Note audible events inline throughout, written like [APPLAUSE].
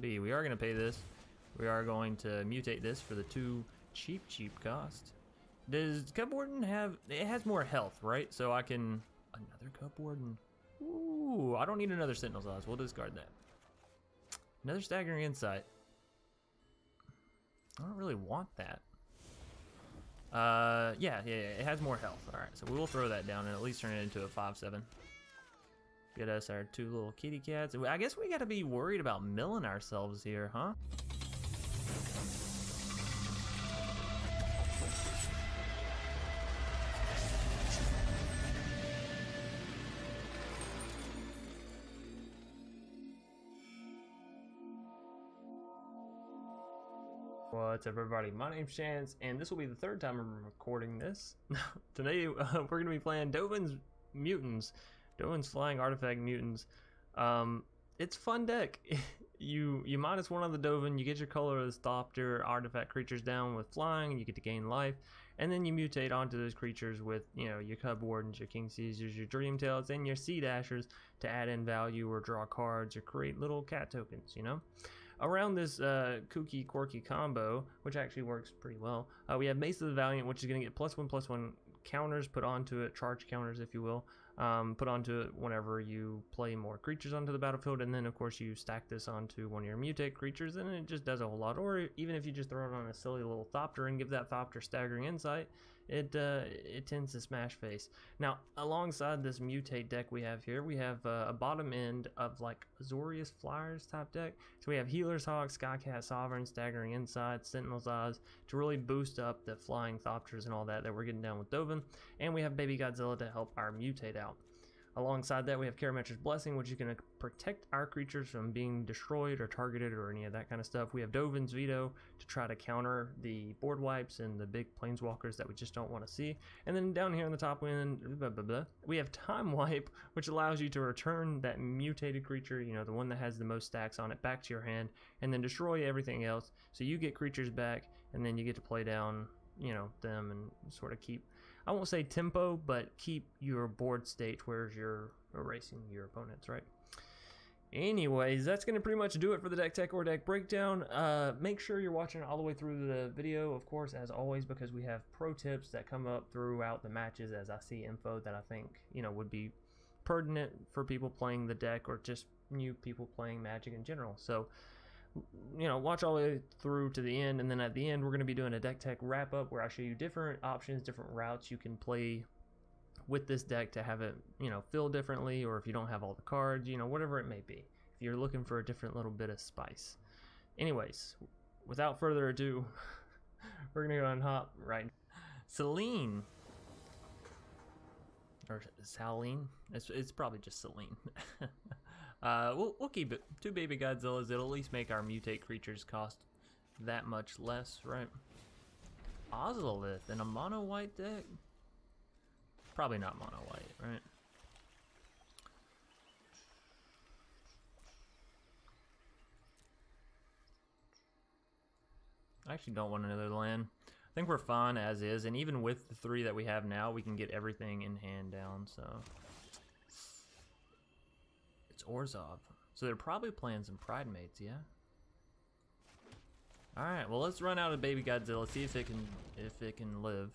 be. We are going to pay this. We are going to mutate this for the two cheap, cheap cost. Does Cub Warden have... It has more health, right? So I can... Another Cub Warden. Ooh, I don't need another Sentinel's Eyes. We'll discard that. Another Staggering Insight. I don't really want that. Uh, yeah, yeah, yeah, it has more health. All right, so we will throw that down and at least turn it into a 5-7. Get us our two little kitty cats. I guess we gotta be worried about milling ourselves here, huh? What's up everybody, my name's Chance, and this will be the third time I'm recording this. [LAUGHS] Today uh, [LAUGHS] we're going to be playing Dovin's Mutants, Dovin's Flying Artifact Mutants. Um, it's fun deck. [LAUGHS] you you minus one on the Dovin, you get your colorless Thopter artifact creatures down with flying, and you get to gain life, and then you mutate onto those creatures with you know your Cub Wardens, your King Caesars, your Dream Tails, and your Sea Dashers to add in value or draw cards or create little cat tokens, you know? Around this uh, kooky, quirky combo, which actually works pretty well, uh, we have Mace of the Valiant, which is going to get plus one, plus one counters put onto it, charge counters, if you will, um, put onto it whenever you play more creatures onto the battlefield, and then, of course, you stack this onto one of your mutate creatures, and it just does a whole lot. Or even if you just throw it on a silly little Thopter and give that Thopter staggering insight, it uh, it tends to smash face. Now, alongside this mutate deck we have here, we have uh, a bottom end of like Azorius Flyers type deck. So we have Healer's Hawk, Skycat Sovereign, Staggering Insight, Sentinel's Eyes to really boost up the flying Thopters and all that that we're getting down with Dovin. And we have Baby Godzilla to help our mutate out. Alongside that, we have Karametra's Blessing, which is going to protect our creatures from being destroyed or targeted or any of that kind of stuff. We have Dovin's Veto to try to counter the board wipes and the big planeswalkers that we just don't want to see. And then down here in the top end, blah, blah, blah, we have Time Wipe, which allows you to return that mutated creature, you know, the one that has the most stacks on it, back to your hand, and then destroy everything else. So you get creatures back, and then you get to play down you know them and sort of keep I won't say tempo, but keep your board state where you're erasing your opponents, right? Anyways, that's going to pretty much do it for the deck tech or deck breakdown. Uh, make sure you're watching all the way through the video, of course, as always, because we have pro tips that come up throughout the matches as I see info that I think, you know, would be pertinent for people playing the deck or just new people playing Magic in general. So, you know, watch all the way through to the end, and then at the end, we're going to be doing a deck tech wrap up where I show you different options, different routes you can play with this deck to have it, you know, feel differently, or if you don't have all the cards, you know, whatever it may be. If you're looking for a different little bit of spice. Anyways, without further ado, [LAUGHS] we're going to go and hop right. Celine or Saline. It's, it's probably just Celine. [LAUGHS] uh, we'll, we'll keep it. Two Baby Godzillas. It'll at least make our mutate creatures cost that much less, right? Ozolith in a mono white deck? Probably not mono white, right? I actually don't want another land. I think we're fine as is, and even with the three that we have now, we can get everything in hand down, so... It's Orzhov. So they're probably playing some Pride Mates, yeah? Alright, well let's run out of Baby Godzilla, see if it can if it can live.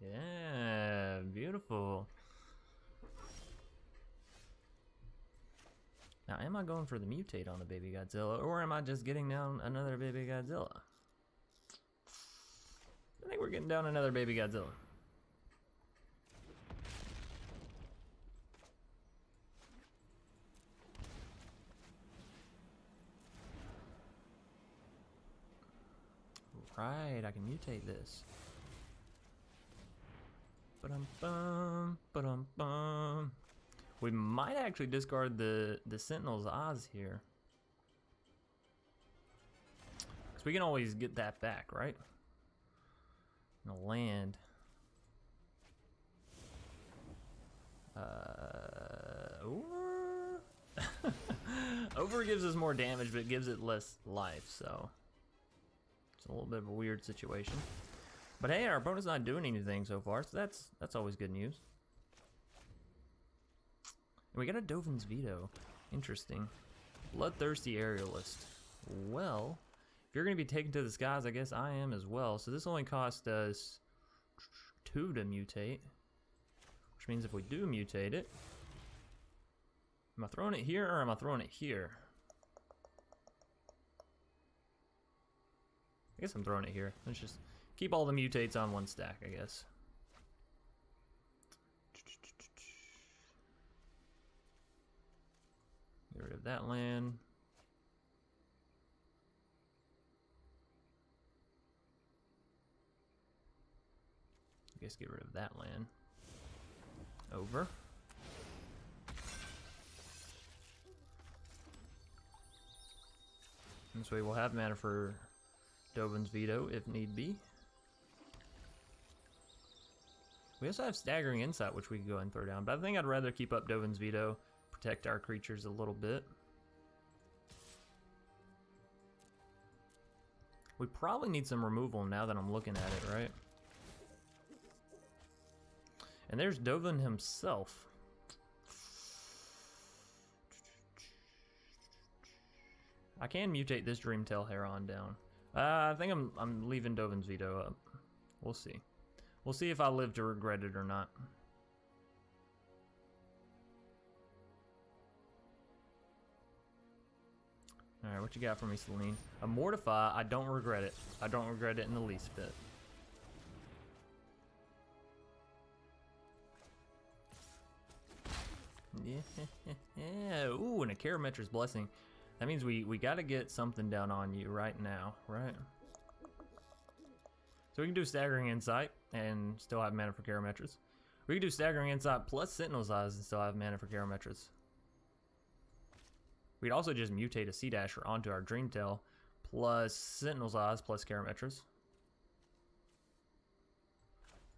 Yeah, beautiful. Now, am I going for the mutate on the Baby Godzilla, or am I just getting down another Baby Godzilla? I think we're getting down another Baby Godzilla. Right, I can mutate this. Ba-dum-bum, ba-dum-bum. We might actually discard the, the Sentinel's Eyes here. Because we can always get that back, right? The land. Uh, over? [LAUGHS] over gives us more damage, but gives it less life, so... A little bit of a weird situation. But hey, our opponent's not doing anything so far, so that's that's always good news. And we got a Dovin's Veto. Interesting. Bloodthirsty aerialist. Well, if you're going to be taken to the skies, I guess I am as well. So this only cost us two to mutate. Which means if we do mutate it, am I throwing it here or am I throwing it here? I guess I'm throwing it here. Let's just keep all the mutates on one stack, I guess. Get rid of that land. I guess get rid of that land. Over. This way we'll have mana for Dovin's Veto if need be. We also have Staggering Insight, which we can go and throw down, but I think I'd rather keep up Dovin's Veto, protect our creatures a little bit. We probably need some removal now that I'm looking at it, right? And there's Dovin himself. I can mutate this Dreamtail Heron down. Uh, I think I'm I'm leaving Dovin's veto up. We'll see. We'll see if I live to regret it or not. Alright, what you got for me, Celine? A Mortify, I don't regret it. I don't regret it in the least bit. [LAUGHS] Yeah, ooh, and a Karametra's Blessing. That means we, we gotta get something down on you right now, right? So we can do Staggering Insight and still have mana for Karametras. We can do Staggering Insight plus Sentinel's Eyes and still have mana for Karametras. We'd also just mutate a Sea Dasher onto our Dreamtail plus Sentinel's Eyes plus Karametras.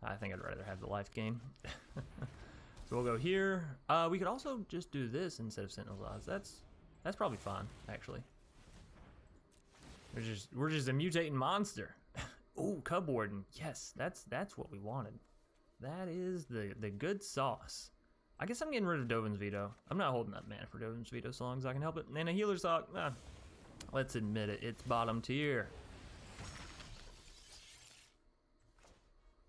I think I'd rather have the life gain. [LAUGHS] so we'll go here. Uh, we could also just do this instead of Sentinel's Eyes. That's that's probably fine, actually. We're just we're just a mutating monster. [LAUGHS] oh, Cub Warden. Yes, that's that's what we wanted. That is the the good sauce. I guess I'm getting rid of Dovin's Veto. I'm not holding up mana for Dovin's Veto so long as I can help it. And a Healer's Hawk, ah, let's admit it, it's bottom tier.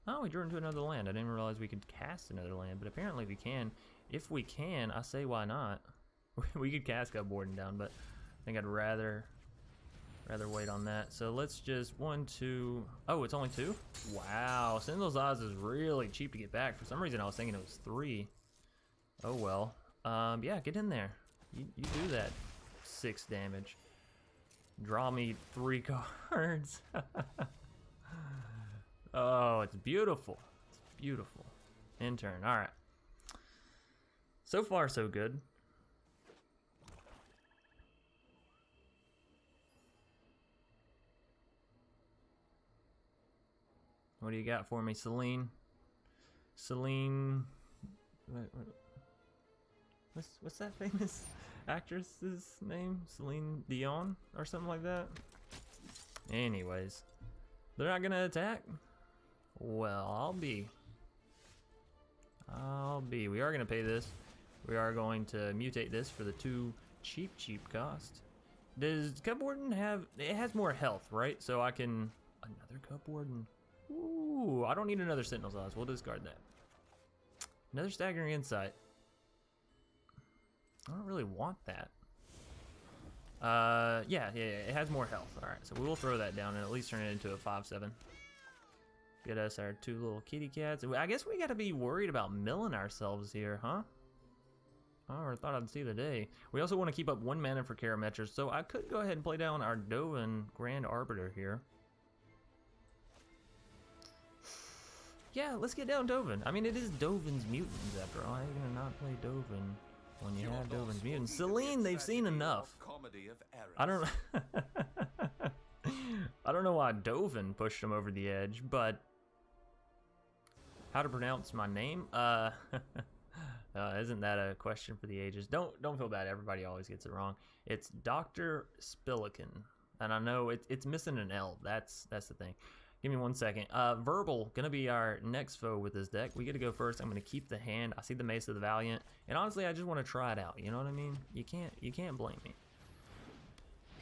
Oh, we drew into another land. I didn't realize we could cast another land, but apparently we can. If we can, I say why not. [LAUGHS] we could cast Cub Warden down, but I think I'd rather rather wait on that. So let's just one, two. Oh, it's only two? Wow, Sentinel's Eyes is really cheap to get back. For some reason, I was thinking it was three. Oh well. Um, yeah, get in there. You, you do that. Six damage. Draw me three [LAUGHS] cards. [LAUGHS] oh, it's beautiful. It's beautiful. In turn. All right. So far, so good. What do you got for me, Celine? Celine. What, what, what's what's that [LAUGHS] famous actress's name? Celine Dion or something like that. Anyways, they're not gonna attack. Well, I'll be. I'll be. We are gonna pay this. We are going to mutate this for the two cheap, cheap cost. Does Cub Warden have? It has more health, right? So I can another Cub Warden. Ooh, I don't need another Sentinel's Eyes. We'll discard that. Another Staggering Insight. I don't really want that. Uh, yeah, yeah, yeah, it has more health. All right, so we will throw that down and at least turn it into a 5-7. Get us our two little kitty cats. I guess we got to be worried about milling ourselves here, huh? I thought I'd see the day. We also want to keep up one mana for Karametras, so I could go ahead and play down our Dovin Grand Arbiter here. Yeah, let's get down Dovin. I mean, it is Dovin's Mutants after all. How are you gonna not play Dovin when you have Dovin's Mutants? Celine, they've seen enough. I don't. [LAUGHS] I don't know why Dovin pushed him over the edge, but how to pronounce my name? Uh, [LAUGHS] uh, isn't that a question for the ages? Don't don't feel bad. Everybody always gets it wrong. It's Doctor Spilikin, and I know it, it's missing an L. That's that's the thing. Give me one second. Uh, Verbal, gonna be our next foe with this deck. We get to go first. I'm gonna keep the hand. I see the Mace of the Valiant, and honestly, I just want to try it out. You know what I mean? You can't, you can't blame me.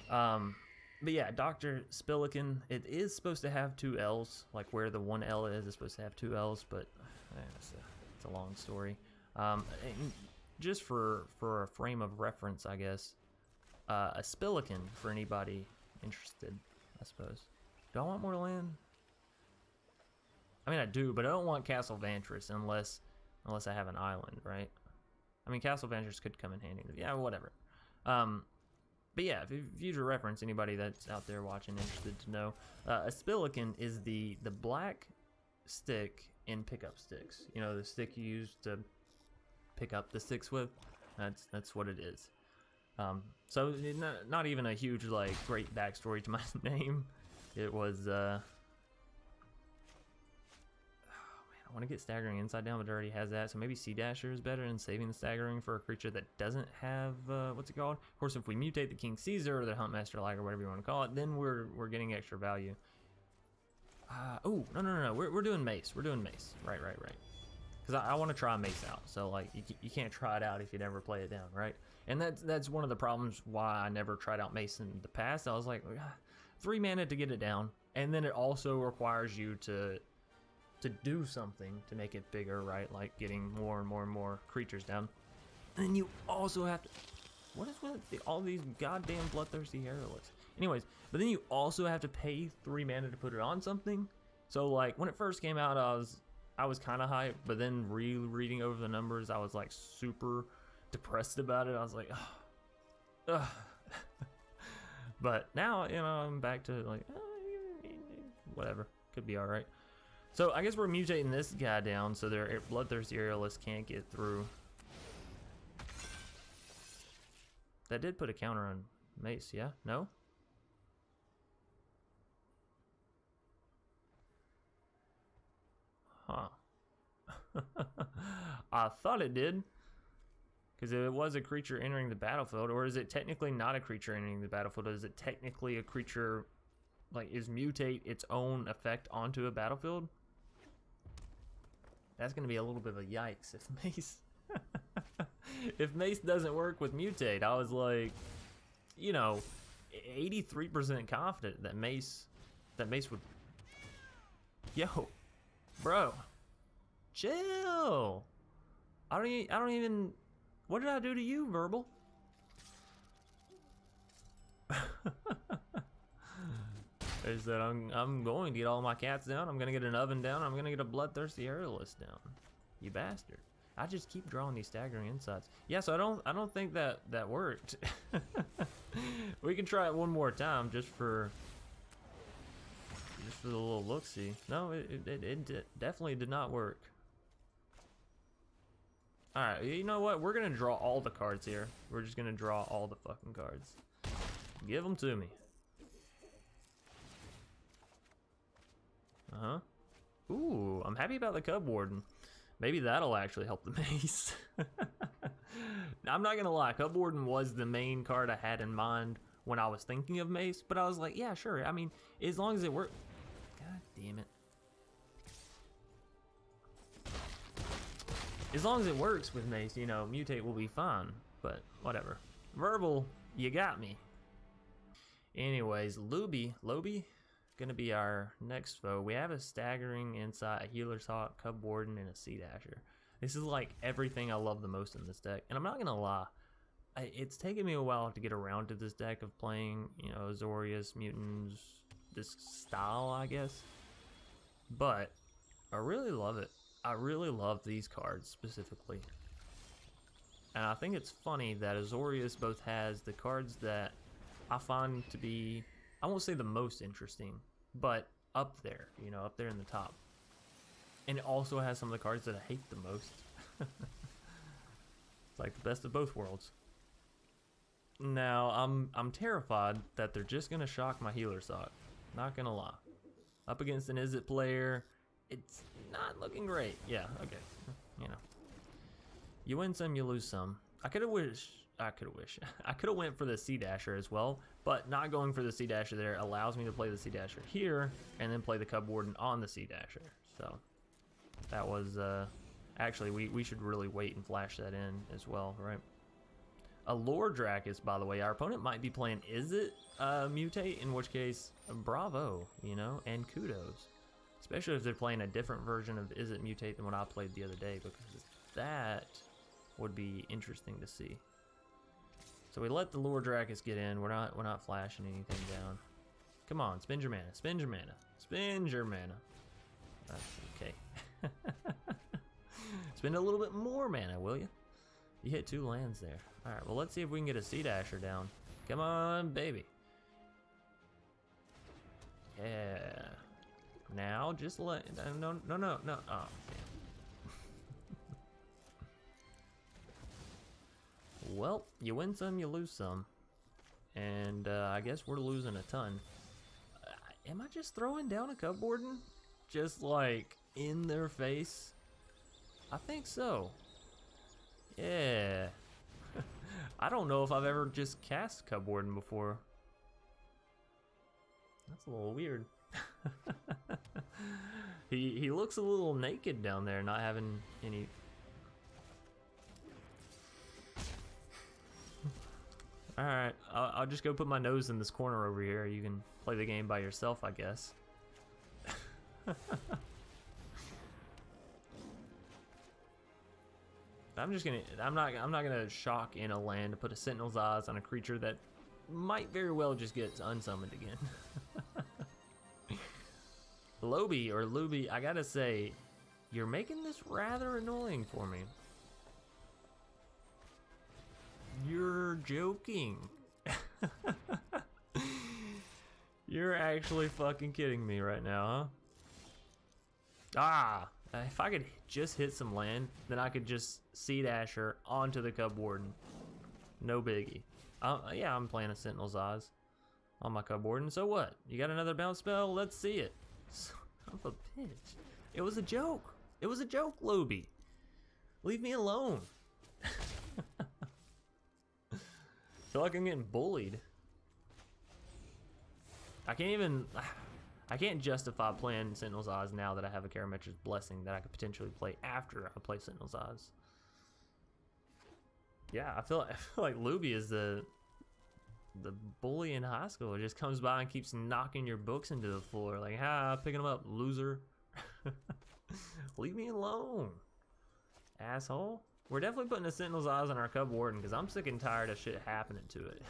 Um, but yeah, Doctor Spilikin. It is supposed to have two L's, like where the one L is. It's supposed to have two L's, but eh, it's, a, it's a long story. Um, just for for a frame of reference, I guess. Uh, a Spillikin for anybody interested, I suppose. Do I want more land? I mean, I do, but I don't want Castle Vantress unless unless I have an island, right? I mean, Castle Vantress could come in handy. Yeah, whatever. Um, but yeah, if future reference, anybody that's out there watching interested to know, uh, a Spillikin is the the black stick in pickup sticks. You know, the stick you use to pick up the sticks with. That's that's what it is. Um, so not, not even a huge like great backstory to my [LAUGHS] name. It was uh, I want to get Staggering Insight down, but it already has that. So maybe Sea Dasher is better than saving the Staggering for a creature that doesn't have, uh, what's it called? Of course, if we mutate the King Caesar or the Huntmaster Liger or whatever you want to call it, then we're, we're getting extra value. Uh, oh, no, no, no, no. We're, we're doing Mace. We're doing Mace. Right, right, right. Because I, I want to try Mace out. So, like, you, you can't try it out if you never play it down, right? And that's, that's one of the problems why I never tried out Mace in the past. I was like, three mana to get it down. And then it also requires you to to do something to make it bigger, right? Like getting more and more and more creatures down. And then you also have to... What is with all these goddamn bloodthirsty Heralds? Anyways, but then you also have to pay three mana to put it on something. So like when it first came out, I was I was kind of hyped, but then re-reading over the numbers, I was like super depressed about it. I was like, ugh. ugh. [LAUGHS] but now you know I'm back to like, uh, whatever, could be all right. So I guess we're mutating this guy down so their bloodthirsty aerialists can't get through. That did put a counter on Mace, yeah? No? Huh. [LAUGHS] I thought it did. Because if it was a creature entering the battlefield, or is it technically not a creature entering the battlefield? Is it technically a creature, like, is mutate its own effect onto a battlefield? That's going to be a little bit of a yikes if [LAUGHS] Mace... if Mace doesn't work with Mutate. I was like, you know, 83% confident that Mace... That Mace would... Yo, bro. Chill. I don't, even, I don't even... What did I do to you, Verbal? [LAUGHS] is that I'm, I'm going to get all my cats down. I'm going to get an oven down. I'm going to get a bloodthirsty aerialist down. You bastard. I just keep drawing these staggering insights. Yeah, so I don't I don't think that that worked. [LAUGHS] we can try it one more time just for just for the little look-see. No, it, it, it, it definitely did not work. Alright, you know what? We're going to draw all the cards here. We're just going to draw all the fucking cards. Give them to me. Uh-huh. Ooh, I'm happy about the Cub Warden. Maybe that'll actually help the [LAUGHS] mace. I'm not gonna lie, Cub Warden was the main card I had in mind when I was thinking of mace, but I was like, yeah, sure. I mean, as long as it works. God damn it. As long as it works with mace, you know, mutate will be fine. But whatever. Verbal, you got me. Anyways, Luby, Loby, going to be our next foe. We have a Staggering Insight, a Healer's Hawk, Cub Warden, and a Sea Dasher. This is like everything I love the most in this deck. And I'm not going to lie, it's taken me a while to get around to this deck of playing, you know, Azorius, Mutants, this style, I guess. But I really love it. I really love these cards specifically. And I think it's funny that Azorius both has the cards that I find to be I won't say the most interesting, but up there, you know, up there in the top. And it also has some of the cards that I hate the most. [LAUGHS] it's like the best of both worlds. Now, I'm I'm terrified that they're just gonna shock my healer Hawk. Not gonna lie. Up against an Izzet player, it's not looking great. Yeah, okay. You know. You win some, you lose some. I could have wished I could have. [LAUGHS] I could have went for the Sea Dasher as well, but not going for the Sea Dasher there allows me to play the Sea Dasher here and then play the Cub Warden on the Sea Dasher. So that was, uh, actually, we, we should really wait and flash that in as well, right? A Lore Drakkis, by the way, our opponent might be playing Izzet uh, Mutate, in which case, bravo, you know, and kudos. Especially if they're playing a different version of Izzet Mutate than what I played the other day, because that would be interesting to see. So we let the Lore Drakkis get in. We're not we're not flashing anything down. Come on, spend your mana. Spend your mana. Spend your mana. That's okay. [LAUGHS] spend a little bit more mana, will you? You hit two lands there. Alright, well let's see if we can get a Sea Dasher down. Come on, baby. Yeah. Now, just let... No, no, no, no. Oh, Well, you win some, you lose some. And uh, I guess we're losing a ton. Uh, am I just throwing down a Cub Warden? Just like in their face? I think so. Yeah. [LAUGHS] I don't know if I've ever just cast Cub Warden before. That's a little weird. [LAUGHS] he he looks a little naked down there, not having any Alright, I'll, I'll, just go put my nose in this corner over here. You can play the game by yourself, I guess. [LAUGHS] I'm just gonna, I'm not, I'm not gonna shock in a land to put a Sentinel's Eyes on a creature that might very well just get unsummoned again. [LAUGHS] Loby or Luby, I gotta say, you're making this rather annoying for me. You're joking. [LAUGHS] You're actually fucking kidding me right now, huh? Ah, if I could just hit some land, then I could just Sea Dasher onto the Cub Warden. No biggie. Uh, yeah, I'm playing a Sentinel's Eyes on my Cub Warden. So what? You got another bounce spell? Let's see it. [LAUGHS] Son of a bitch. It was a joke. It was a joke, Loby. Leave me alone. [LAUGHS] feel like I'm getting bullied. I can't even... [SIGHS] I can't justify playing Sentinel's Eyes now that I have a Karametra's Blessing that I could potentially play after I play Sentinel's Eyes. Yeah, I feel, [LAUGHS] I feel like Luby is the the bully in high school. It just comes by and keeps knocking your books into the floor. Like, ha, picking them up, loser. [LAUGHS] Leave me alone, asshole. We're definitely putting a Sentinel's Eyes on our Cub Warden because I'm sick and tired of shit happening to it.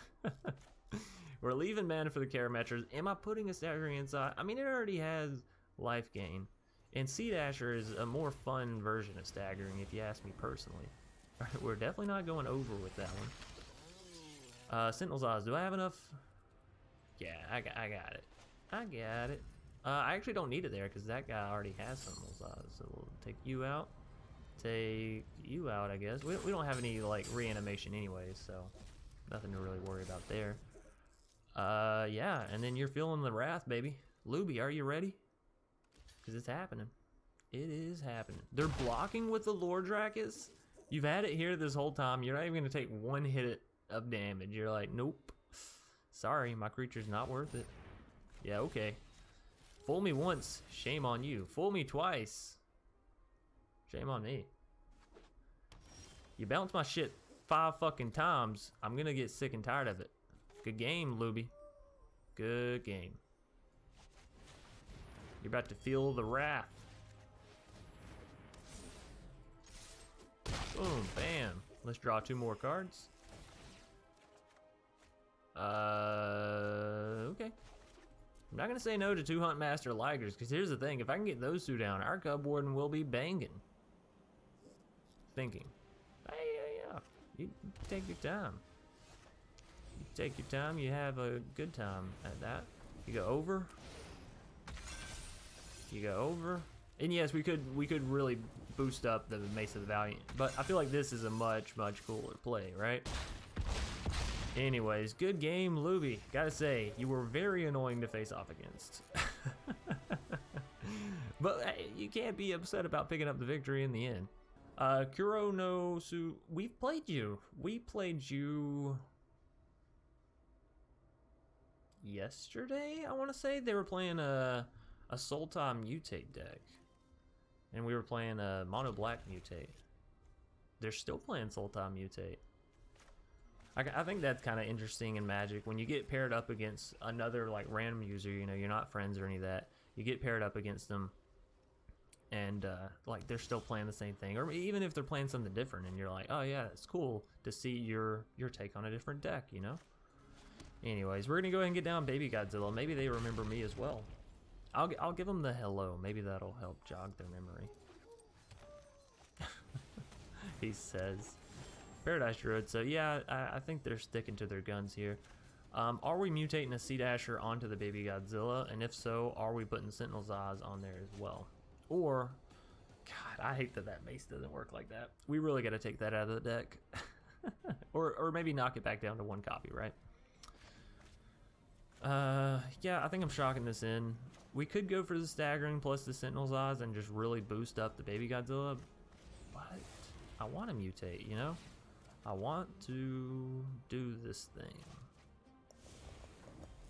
[LAUGHS] We're leaving mana for the Karametras. Am I putting a Staggering Insight? I mean, it already has life gain. And Sea Dasher is a more fun version of Staggering, if you ask me personally. [LAUGHS] we're definitely not going over with that one. Uh, Sentinel's Eyes. Do I have enough? Yeah, I got, I got it. I got it. Uh, I actually don't need it there because that guy already has Sentinel's Eyes. So we'll take you out take you out, I guess. We, we don't have any, like, reanimation anyway, so nothing to really worry about there. Uh, yeah, and then you're feeling the wrath, baby. Luby, are you ready? Because it's happening. It is happening. They're blocking with the Drakkis. You've had it here this whole time. You're not even going to take one hit of damage. You're like, nope. Sorry, my creature's not worth it. Yeah, okay. Fool me once, shame on you. Fool me twice, Shame on me. You bounce my shit five fucking times, I'm gonna get sick and tired of it. Good game, Luby. Good game. You're about to feel the wrath. Boom, bam. Let's draw two more cards. Uh, okay. I'm not gonna say no to two Huntmaster Ligers, because here's the thing, if I can get those two down, our Cub Warden will be banging thinking. Hey, yeah, yeah. You take your time. You take your time, you have a good time at that. You go over. You go over. And yes, we could we could really boost up the Mace of the Valiant, but I feel like this is a much, much cooler play, right? Anyways, good game, Luby. Gotta say, you were very annoying to face off against. [LAUGHS] but hey, you can't be upset about picking up the victory in the end. Uh, Kuro no Su. We've played you. We played you yesterday. I want to say they were playing a a Sultai mutate deck, and we were playing a mono black mutate. They're still playing Sultai mutate. I, I think that's kind of interesting in Magic when you get paired up against another like random user. You know, you're not friends or any of that. You get paired up against them and uh, like they're still playing the same thing, or even if they're playing something different, and you're like, oh yeah, it's cool to see your your take on a different deck, you know. Anyways, we're gonna go ahead and get down Baby Godzilla. Maybe they remember me as well. I'll I'll give them the hello. Maybe that'll help jog their memory. [LAUGHS] he says. Paradise Druid. So yeah, I, I, think they're sticking to their guns here. Um, are we mutating a Sea Dasher onto the Baby Godzilla? And if so, are we putting Sentinel's Eyes on there as well? Or, God, I hate that that mace doesn't work like that. We really got to take that out of the deck. [LAUGHS] or, or maybe knock it back down to one copy, right? Uh, yeah, I think I'm shocking this in. We could go for the staggering plus the Sentinel's Eyes and just really boost up the Baby Godzilla, but I want to mutate, you know? I want to do this thing.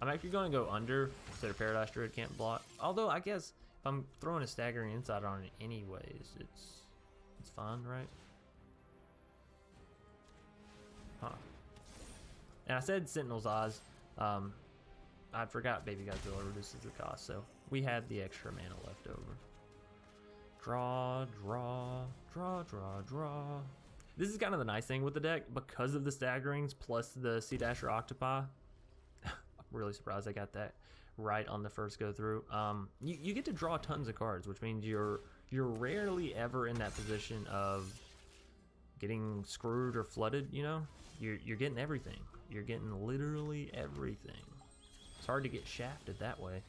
I'm actually going to go under so their Paradise Druid can't block. Although, I guess I'm throwing a staggering insight on it anyways, it's it's fine, right? Huh. And I said Sentinel's Eyes. Um, I forgot Baby Godzilla reduces the cost, so we had the extra mana left over. Draw, draw, draw, draw, draw. This is kind of the nice thing with the deck, because of the staggerings plus the Sea Dasher Octopi. [LAUGHS] I'm really surprised I got that right on the first go through. Um, you, you get to draw tons of cards, which means you're you're rarely ever in that position of getting screwed or flooded, you know? You're, you're getting everything. You're getting literally everything. It's hard to get shafted that way.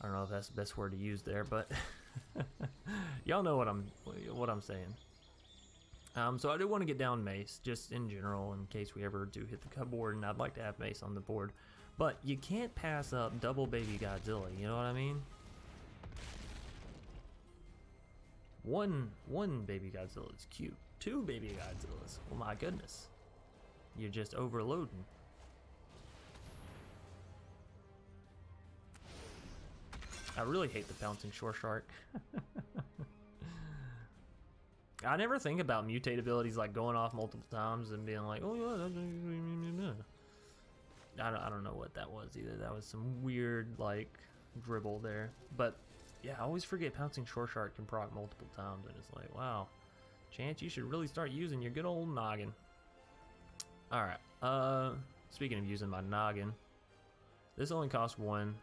I don't know if that's the best word to use there, but [LAUGHS] y'all know what I'm what I'm saying. Um, so I do want to get down Mace, just in general, in case we ever do hit the cupboard, and I'd like to have Mace on the board. But you can't pass up double baby Godzilla, you know what I mean? One, one baby Godzilla is cute. Two baby Godzillas, oh my goodness. You're just overloading. I really hate the pouncing shore shark. [LAUGHS] I never think about mutate abilities like going off multiple times and being like, oh yeah, I don't, I don't know what that was either. That was some weird like dribble there. But yeah, I always forget pouncing shore shark can proc multiple times, and it's like, wow, chance you should really start using your good old noggin. All right. Uh, speaking of using my noggin, this only costs one,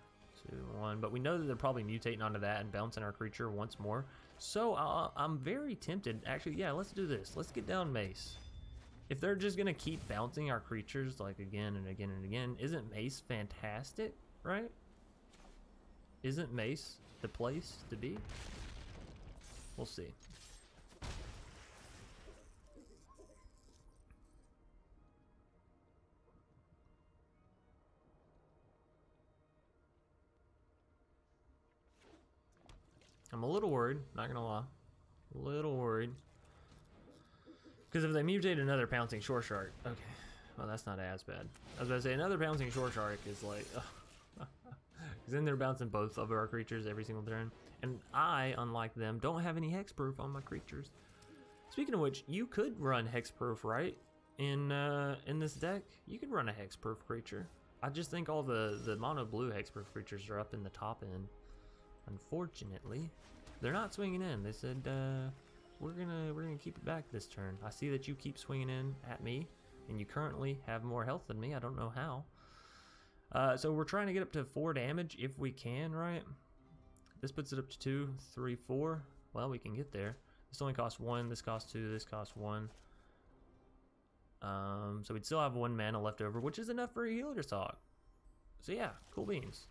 two, one, but we know that they're probably mutating onto that and bouncing our creature once more. So uh, I'm very tempted. Actually, yeah, let's do this. Let's get down Mace. If they're just to keep bouncing our creatures like again and again and again, isn't Mace fantastic, right? Isn't Mace the place to be? We'll see. I'm a little worried, not gonna lie. A little worried. Because if they mutate another pouncing shore shark, okay, well that's not as bad. I was about to say another pouncing shore shark is like, [LAUGHS] because then they're bouncing both of our creatures every single turn, and I, unlike them, don't have any hexproof on my creatures. Speaking of which, you could run hexproof, right? In uh, in this deck, you could run a hexproof creature. I just think all the the mono blue hexproof creatures are up in the top end. Unfortunately, they're not swinging in. They said. Uh, we're gonna keep it back this turn. I see that you keep swinging in at me, and you currently have more health than me. I don't know how. Uh, so we're trying to get up to four damage if we can, right? This puts it up to two, three, four. Well, we can get there. This only costs one. This costs two. This costs one. Um, so we'd still have one mana left over, which is enough for a Healer's Hawk. So yeah, cool beans.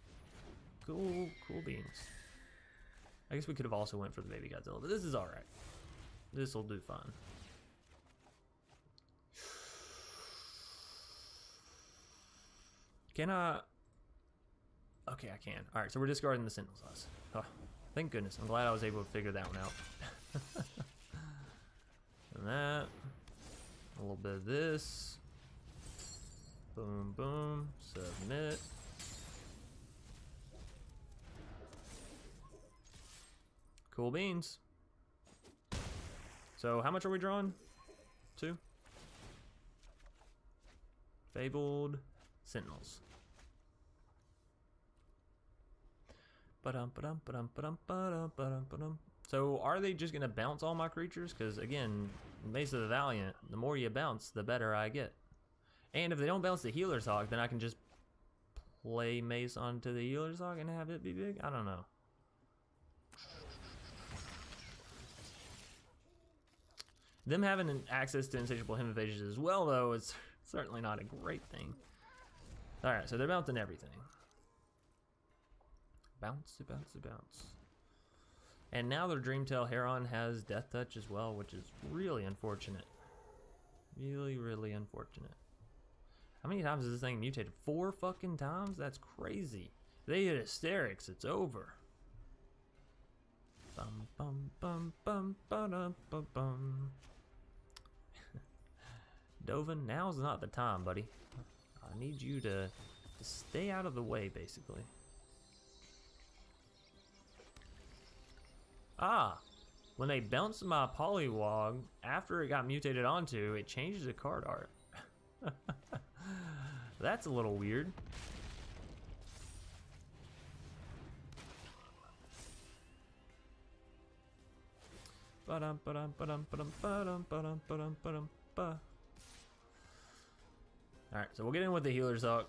Cool, cool beans. I guess we could have also went for the baby Godzilla, but this is alright. This will do fine. Can I... Okay, I can. Alright, so we're discarding the Sentinel's Eyes. Oh, thank goodness. I'm glad I was able to figure that one out. [LAUGHS] and that. A little bit of this. Boom, boom. Submit. Cool beans. So how much are we drawing? Two? Fabled Sentinels. So are they just gonna bounce all my creatures? Because again, Mace of the Valiant, the more you bounce, the better I get. And if they don't bounce the Healer's Hawk, then I can just play Mace onto the Healer's Hawk and have it be big? I don't know. Them having access to Insatiable Hemophages as well, though, is certainly not a great thing. Alright, so they're bouncing everything. Bounce, bounce, bounce. And now their Dreamtail Heron has Death Touch as well, which is really unfortunate. Really, really unfortunate. How many times has this thing mutated? Four fucking times? That's crazy. They hit hysterics, it's over. Bum bum bum bum bum bum bum. Dovin, now's not the time, buddy. I need you to, to stay out of the way, basically. Ah, when they bounced my Pollywog after it got mutated onto, it changes the card art. [LAUGHS] That's a little weird. Ba-dum, Alright, so we'll get in with the Healer's Hawk.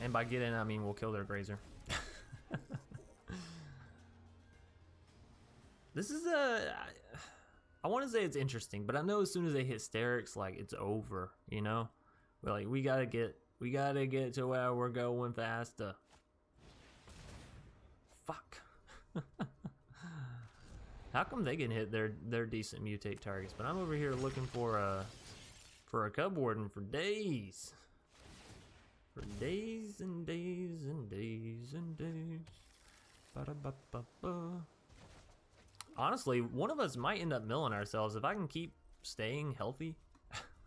And by get in, I mean we'll kill their Grazer. [LAUGHS] this is a... I want to say it's interesting, but I know as soon as they hit Hysterics, like, it's over, you know? We're like, we gotta get... We gotta get to where we're going faster. Fuck. [LAUGHS] How come they can hit their their decent mutate targets, but I'm over here looking for a for a cub warden for days. For days and days and days and days. Ba-da-ba-ba-ba. Honestly, one of us might end up milling ourselves if I can keep staying healthy.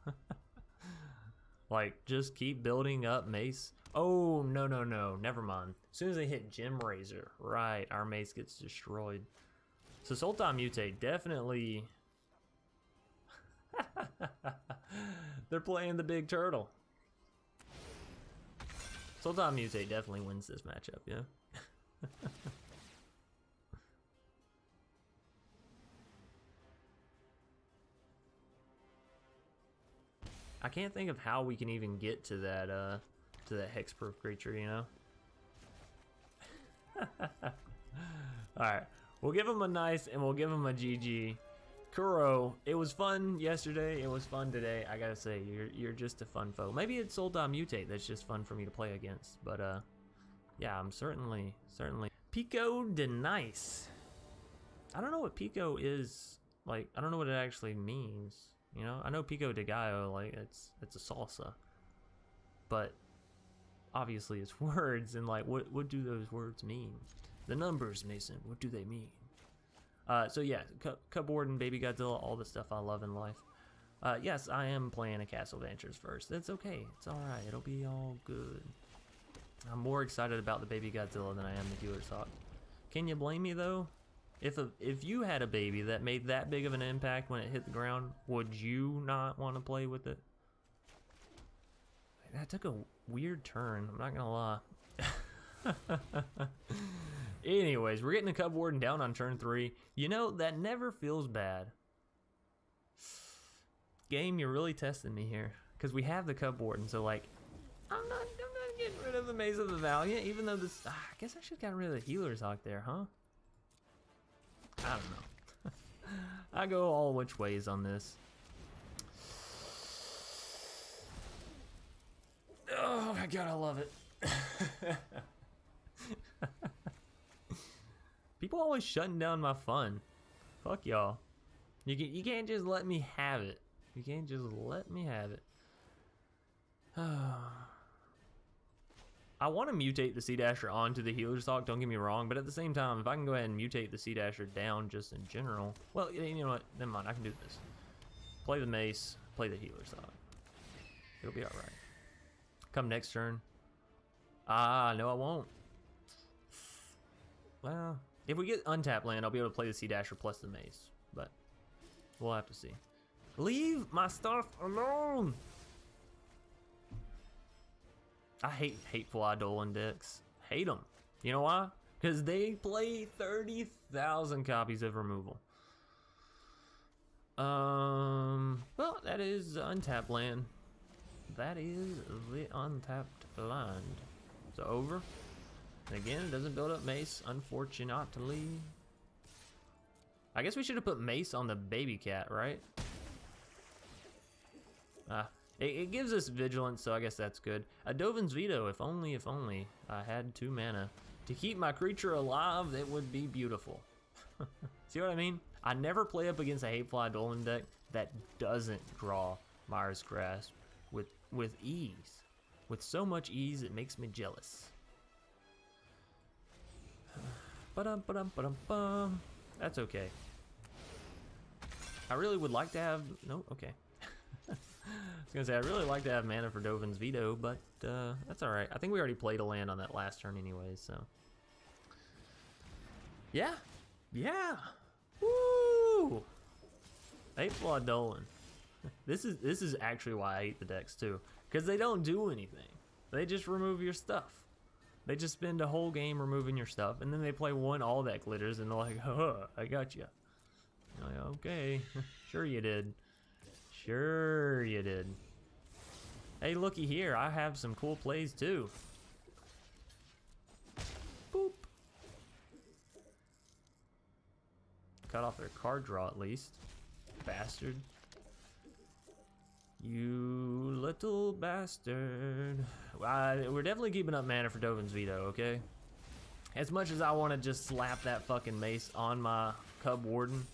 [LAUGHS] like, just keep building up mace. Oh, no, no, no. Never mind. As soon as they hit Gemrazer, right, our mace gets destroyed. So Sultai Mutate definitely... [LAUGHS] They're playing the big turtle. Sultai Mutate definitely wins this matchup, yeah. [LAUGHS] I can't think of how we can even get to that, uh, to that hexproof creature, you know? [LAUGHS] Alright, we'll give him a nice and we'll give him a GG. Kuro, it was fun yesterday, it was fun today. I gotta say, you're you're just a fun foe. Maybe it's Sultai Mutate that's just fun for me to play against, but uh, yeah, I'm certainly, certainly. Pico de Nice. I don't know what Pico is, like, I don't know what it actually means. You know, I know Pico de Gallo, like, it's, it's a salsa. But, obviously it's [LAUGHS] words, and like, what, what do those words mean? The numbers, Mason, what do they mean? Uh, so yeah, Cub Warden, Baby Godzilla, all the stuff I love in life. Uh, yes, I am playing a Castle Adventures first. It's okay. It's alright. It'll be all good. I'm more excited about the Baby Godzilla than I am the Healer's Hawk. Can you blame me though? If a, if you had a baby that made that big of an impact when it hit the ground, would you not want to play with it? That took a weird turn. I'm not gonna lie. [LAUGHS] Anyways, we're getting a Cub Warden down on turn three. You know, that never feels bad. Game, you're really testing me here. Because we have the Cub Warden, so like, I'm not, I'm not getting rid of the Mace of the Valiant, even though this, ah, I guess I should have gotten rid of the Healer's Hawk there, huh? I don't know. [LAUGHS] I go all which ways on this. Oh my god, I love it. [LAUGHS] People always shutting down my fun. Fuck y'all. You can, you can't just let me have it. You can't just let me have it. [SIGHS] I want to mutate the Sea Dasher onto the Healer's Hawk, don't get me wrong, but at the same time, if I can go ahead and mutate the Sea Dasher down just in general, well, you know what, never mind, I can do this. Play the Mace, play the Healer's Hawk. It'll be alright. Come next turn. Ah, no I won't. Well, if we get untapped land, I'll be able to play the Sea Dasher plus the Mace, but we'll have to see. Leave my stuff alone! I hate hateful Eidolon decks. Hate them. You know why? Because they play 30,000 copies of removal. Um, well, that is untapped land. That is the untapped land. So over. And again, it doesn't build up mace, unfortunately. I guess we should have put mace on the baby cat, right? Ah, it, it, gives us vigilance, so I guess that's good. A Dovin's Veto, if only, if only I had two mana. To keep my creature alive, it would be beautiful. [LAUGHS] See what I mean? I never play up against a Hateful Eidolon deck that doesn't draw Mire's Grasp with, with ease. With so much ease, it makes me jealous. Ba-dum, ba-dum, ba-dum, bum. That's okay. I really would like to have... No, okay. [LAUGHS] I was gonna say, I really like to have mana for Dovin's Veto, but uh, that's alright. I think we already played a land on that last turn anyway, so. Yeah. Yeah. Woo! Hateful Eidolon. This is this is actually why I hate the decks too. Because they don't do anything. They just remove your stuff. They just spend a whole game removing your stuff, and then they play one all that glitters, and they're like, [LAUGHS] huh, I got you. Like, okay, [LAUGHS] sure you did. Sure you did. Hey, looky here. I have some cool plays too. Boop. Cut off their card draw at least. Bastard. You little bastard. We're definitely keeping up mana for Dovin's Veto, okay? As much as I want to just slap that fucking mace on my Cub Warden,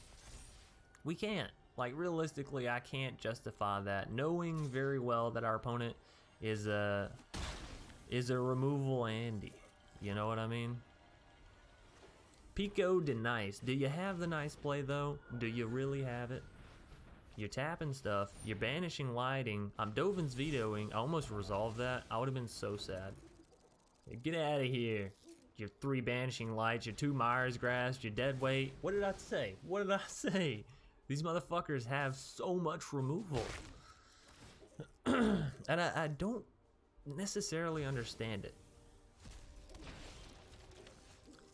we can't. Like realistically, I can't justify that, knowing very well that our opponent is a is a removal Andy. You know what I mean? Pico de nice. Do you have the nice play though? Do you really have it? You're tapping stuff. You're banishing lighting. I'm Dovin's vetoing. I almost resolved that. I would have been so sad. Get out of here. Your three banishing lights, your two Mire's Grasp, your dead weight. What did I say? What did I [LAUGHS] say? These motherfuckers have so much removal. [CLEARS THROAT] and I, I don't necessarily understand it.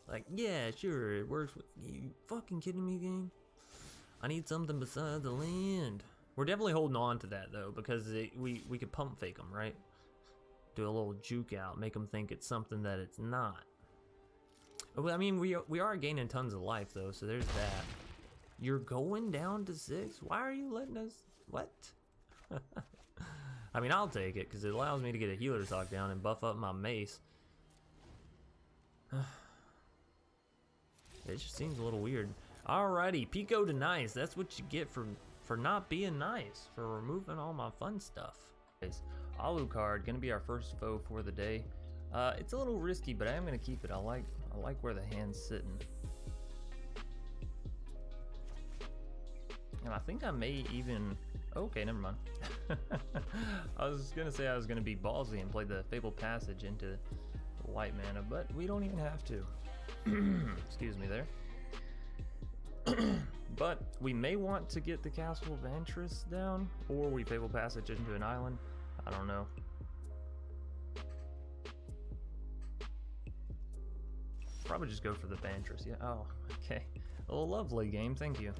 Like, yeah, sure, it works with you. Fucking kidding me, game? I need something besides the land. We're definitely holding on to that though, because it, we we could pump fake them, right? Do a little juke out, make them think it's something that it's not. I mean, we are, we are gaining tons of life though, so there's that. You're going down to six? Why are you letting us? What? [LAUGHS] I mean, I'll take it because it allows me to get a healer hawk down and buff up my mace. [SIGHS] it just seems a little weird. Alrighty, Pico de nice. That's what you get for for not being nice, for removing all my fun stuff. Alucard, gonna be our first foe for the day. Uh, it's a little risky, but I am gonna keep it. I like I like where the hand's sitting. And I think I may even... Okay, never mind. [LAUGHS] I was gonna say I was gonna be ballsy and play the Fabled Passage into white mana, but we don't even have to. [CLEARS THROAT] Excuse me there. [CLEARS THROAT] but we may want to get the Castle Vantress down, or we Fabled Passage into an island. I don't know. Probably just go for the Vantress. Yeah. Oh, okay. A lovely game. Thank you.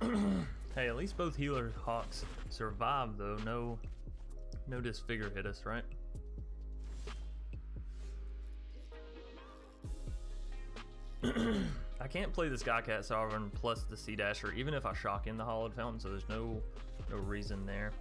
[CLEARS THROAT] hey, at least both healer hawks survived though. No, no disfigure hit us, right? [CLEARS THROAT] I can't play the Skycat Sovereign plus the Sea Dasher, even if I shock in the Hallowed Fountain, so there's no no reason there.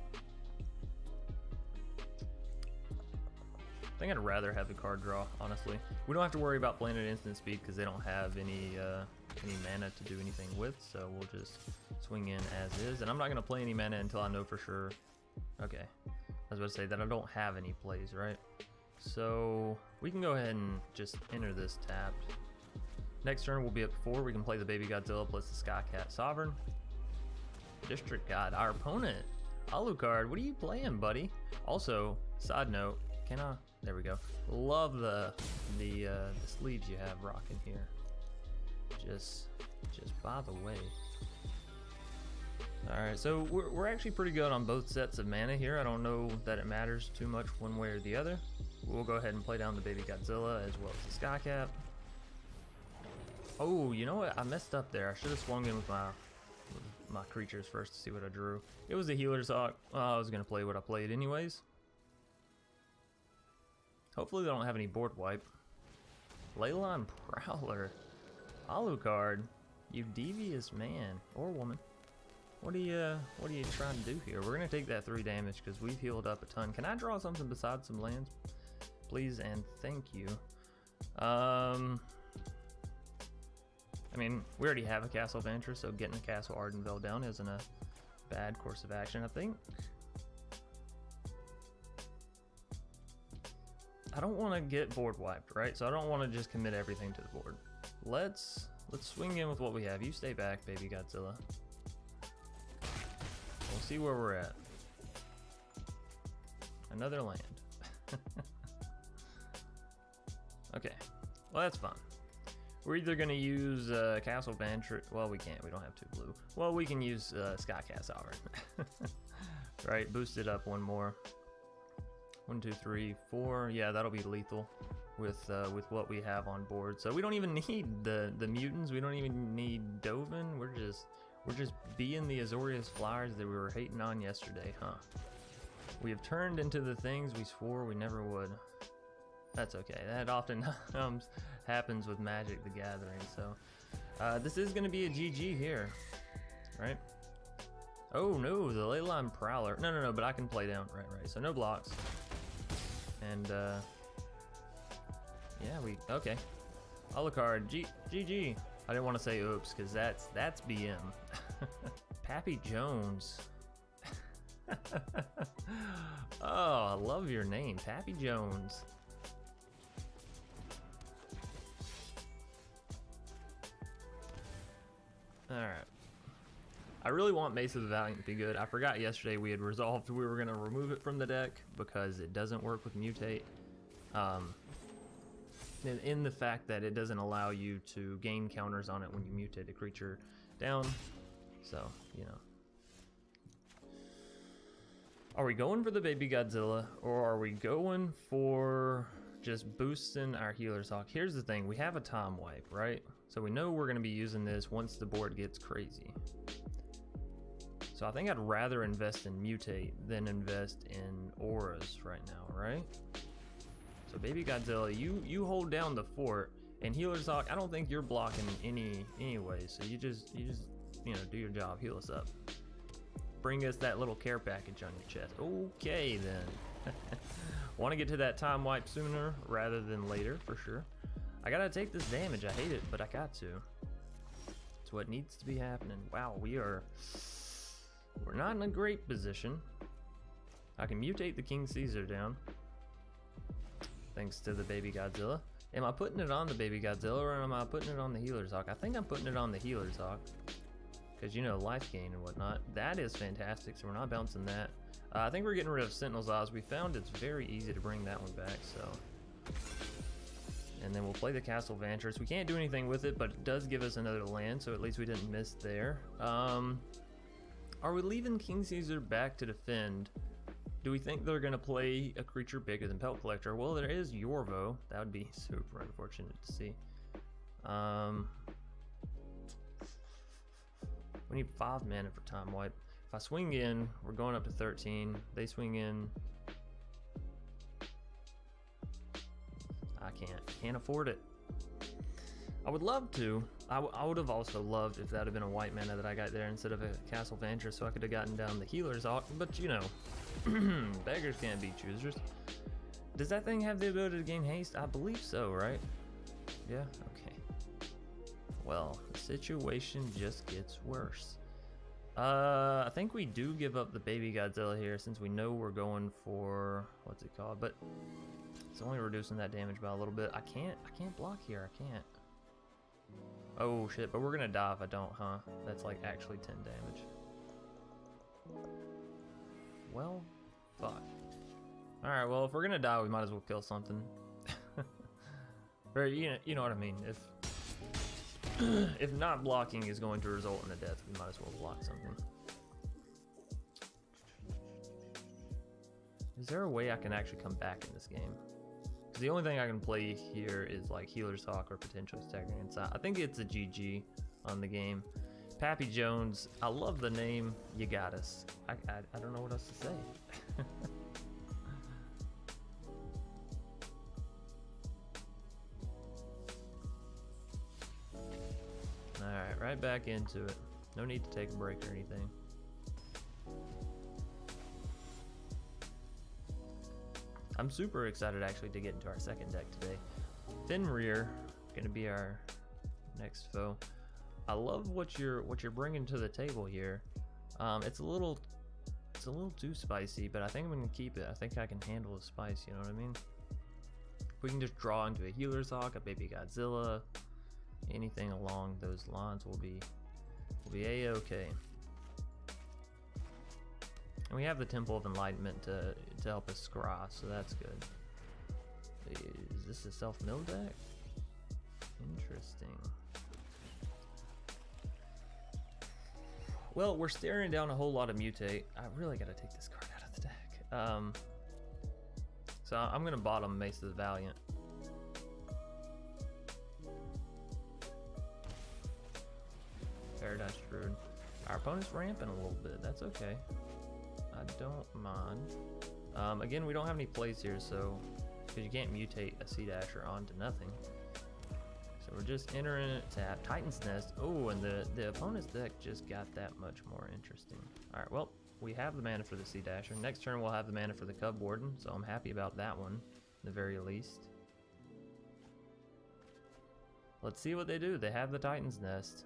I think I'd rather have the card draw, honestly. We don't have to worry about playing at instant speed because they don't have any uh, any mana to do anything with, so we'll just swing in as is. And I'm not going to play any mana until I know for sure. Okay, was about to say that I don't have any plays, right? So we can go ahead and just enter this tapped. Next turn we'll be up four. We can play the Baby Godzilla plus the Skycat Sovereign. District God, our opponent. Alucard, what are you playing, buddy? Also, side note, can I? There we go. Love the the uh, the sleeves you have rocking here. Just just by the way. All right, so we're, we're actually pretty good on both sets of mana here. I don't know that it matters too much one way or the other. We'll go ahead and play down the Baby Godzilla as well as the Skycat. Oh, you know what? I messed up there. I should have swung in with my with my creatures first to see what I drew. It was a Healer's Hawk. I was going to play what I played anyways. Hopefully they don't have any board wipe. Leyline Prowler. Alucard. You devious man. Or woman. What are you what are you trying to do here? We're gonna take that three damage because we've healed up a ton. Can I draw something besides some lands? Please and thank you. Um I mean, we already have a Castle Vantress, so getting a Castle Ardenvale down isn't a bad course of action, I think. I don't want to get board wiped, right? So I don't want to just commit everything to the board. Let's let's swing in with what we have. You stay back, baby Godzilla. We'll see where we're at. Another land. [LAUGHS] okay, well that's fun. We're either going to use uh, Castle Vantress. Well, we can't. We don't have two blue. Well, we can use uh, Skycat Sovereign. [LAUGHS] right, boost it up one more. One, two, three, four. Yeah, that'll be lethal with uh, with what we have on board. So we don't even [LAUGHS] need the the mutants. We don't even need Dovin. We're just we're just being the Azorius Flyers that we were hating on yesterday, huh? We have turned into the things we swore we never would. That's okay. That often [LAUGHS] happens with Magic the Gathering. So uh, this is going to be a GG here, right? Oh no, the Leyline Prowler. No, no, no, but I can play down. Right, right. So no blocks. And uh, yeah, we okay. Alucard, G GG. I didn't want to say oops because that's that's BM. [LAUGHS] [LAUGHS] Pappy Jones. [LAUGHS] oh, I love your name, Pappy Jones. Alright. I really want of the Valiant to be good. I forgot yesterday we had resolved we were going to remove it from the deck because it doesn't work with Mutate. Um, in, in the fact that it doesn't allow you to gain counters on it when you mutate a creature down. So, you know. Are we going for the Baby Godzilla or are we going for just boosting our Healer's Hawk? Here's the thing, we have a time wipe, right? So we know we're going to be using this once the board gets crazy. So I think I'd rather invest in Mutate than invest in Auras right now, right? So Baby Godzilla, you you hold down the fort, and Healer's Hawk, I don't think you're blocking any anyway. So you just you just you know do your job, heal us up, bring us that little care package on your chest. Okay then. [LAUGHS] Want to get to that time wipe sooner rather than later for sure. I gotta take this damage. I hate it, but I got to. It's what needs to be happening. Wow, we are we're not in a great position. I can mutate the King Caesar down. Thanks to the baby Godzilla. Am I putting it on the baby Godzilla or am I putting it on the Healer's Hawk? I think I'm putting it on the Healer's Hawk. Because, you know, life gain and whatnot. That is fantastic, so we're not bouncing that. Uh, I think we're getting rid of Sentinel's Oz. We found it's very easy to bring that one back, so... And then we'll play the Castle Vantress. We can't do anything with it, but it does give us another land, so at least we didn't miss there. Um, are we leaving King Caesar back to defend? Do we think they're going to play a creature bigger than Pelt Collector? Well, there is Yorvo. That would be super unfortunate to see. Um, we need 5 mana for Time Wipe. If I swing in, we're going up to 13. They swing in. I can't. Can't afford it. I would love to. I, would have also loved if that had been a white mana that I got there instead of a Castle Vantress so I could have gotten down the Healer's but you know, [CLEARS THROAT] beggars can't be choosers. Does that thing have the ability to gain haste? I believe so, right? Yeah. Well, the situation just gets worse. Uh, I think we do give up the baby Godzilla here since we know we're going for what's it called, but it's only reducing that damage by a little bit. I can't, I can't block here. I can't. Oh shit! But we're gonna die if I don't, huh? That's like actually 10 damage. Well, fuck. All right. Well, if we're gonna die, we might as well kill something. [LAUGHS] or you know, you know what I mean. If [CLEARS THROAT] if not blocking is going to result in a death, we might as well block something. Is there a way I can actually come back in this game? Because the only thing I can play here is like Healer's Hawk or potentially Staggering Insight. I think it's a GG on the game. Pappy Jones, I love the name. You got us. I, I, I don't know what else to say. [LAUGHS] right back into it. No need to take a break or anything. I'm super excited actually to get into our second deck today. Fenrir, gonna be our next foe. I love what you're what you're bringing to the table here. Um, it's a little it's a little too spicy, but I think I'm gonna keep it. I think I can handle the spice. You know what I mean? We can just draw into a Healer's Hawk, a Baby Godzilla, anything along those lines will be will be a okay. And we have the Temple of Enlightenment to, to help us scry, so that's good. Is this a self-mill deck? Interesting. Well, we're staring down a whole lot of mutate. I really gotta take this card out of the deck. Um, so I'm gonna bottom Mace the Valiant. Paradise Druid. Our opponent's ramping a little bit. That's okay. I don't mind. Um, again, we don't have any plays here, so because you can't mutate a Sea Dasher onto nothing. So we're just entering it to have Titan's Nest. Oh, and the, the opponent's deck just got that much more interesting. All right, well, we have the mana for the Sea Dasher. Next turn, we'll have the mana for the Cub Warden, so I'm happy about that one, the very least. Let's see what they do. They have the Titan's Nest.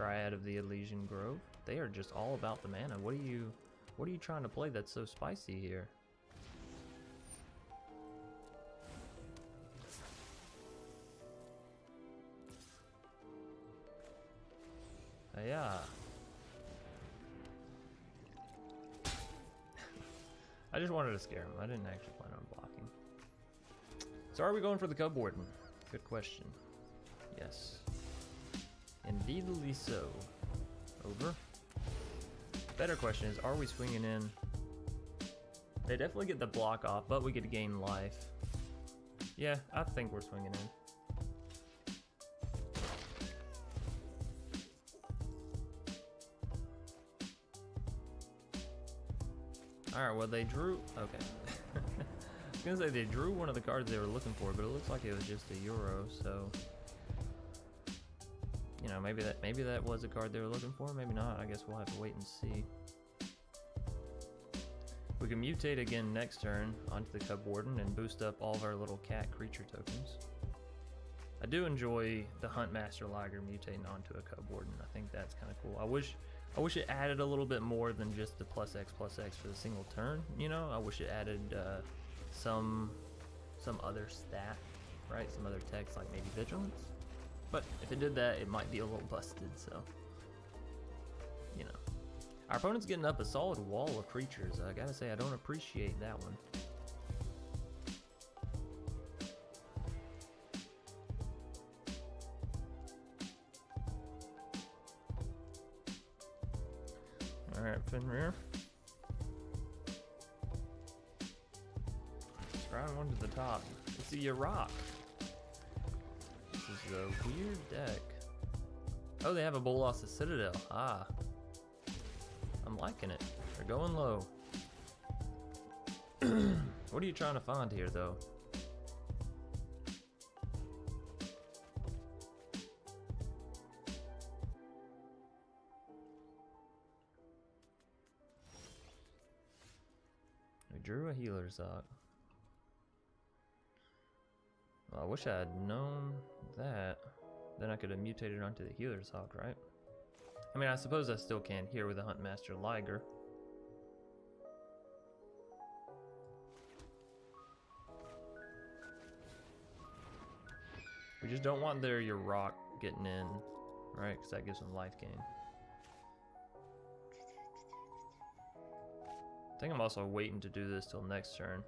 Dryad of the Elysian Grove. They are just all about the mana. What are you what are you trying to play that's so spicy here? Uh, yeah. [LAUGHS] I just wanted to scare him. I didn't actually plan on blocking. So are we going for the Cub Warden? Good question. Yes. Indeedly so. Over. Better question is, are we swinging in? They definitely get the block off, but we get to gain life. Yeah, I think we're swinging in. Alright, well they drew... Okay. [LAUGHS] I was gonna say they drew one of the cards they were looking for, but it looks like it was just a Uro, so know, maybe that maybe that was a card they were looking for, maybe not. I guess we'll have to wait and see. We can mutate again next turn onto the Cub Warden and boost up all of our little cat creature tokens. I do enjoy the Huntmaster Liger mutating onto a Cub Warden. I think that's kind of cool. I wish I wish it added a little bit more than just the plus X plus X for the single turn. You know, I wish it added uh, some some other stat, right? Some other text like maybe Vigilance. But if it did that, it might be a little busted, so... You know. Our opponent's getting up a solid wall of creatures. I gotta say, I don't appreciate that one. Alright, Fenrir. Let's round one to the top. Let's see your rock is a weird deck. Oh, they have a Bolas Citadel. Ah. I'm liking it. They're going low. [CLEARS THROAT] what are you trying to find here, though? We drew a Healer's Hawk. Wish I had known that. Then I could have mutated onto the Healer's Hawk, right? I mean, I suppose I still can here with the Huntmaster Liger. We just don't want their your rock getting in, right? Because that gives them life gain. I think I'm also waiting to do this till next turn.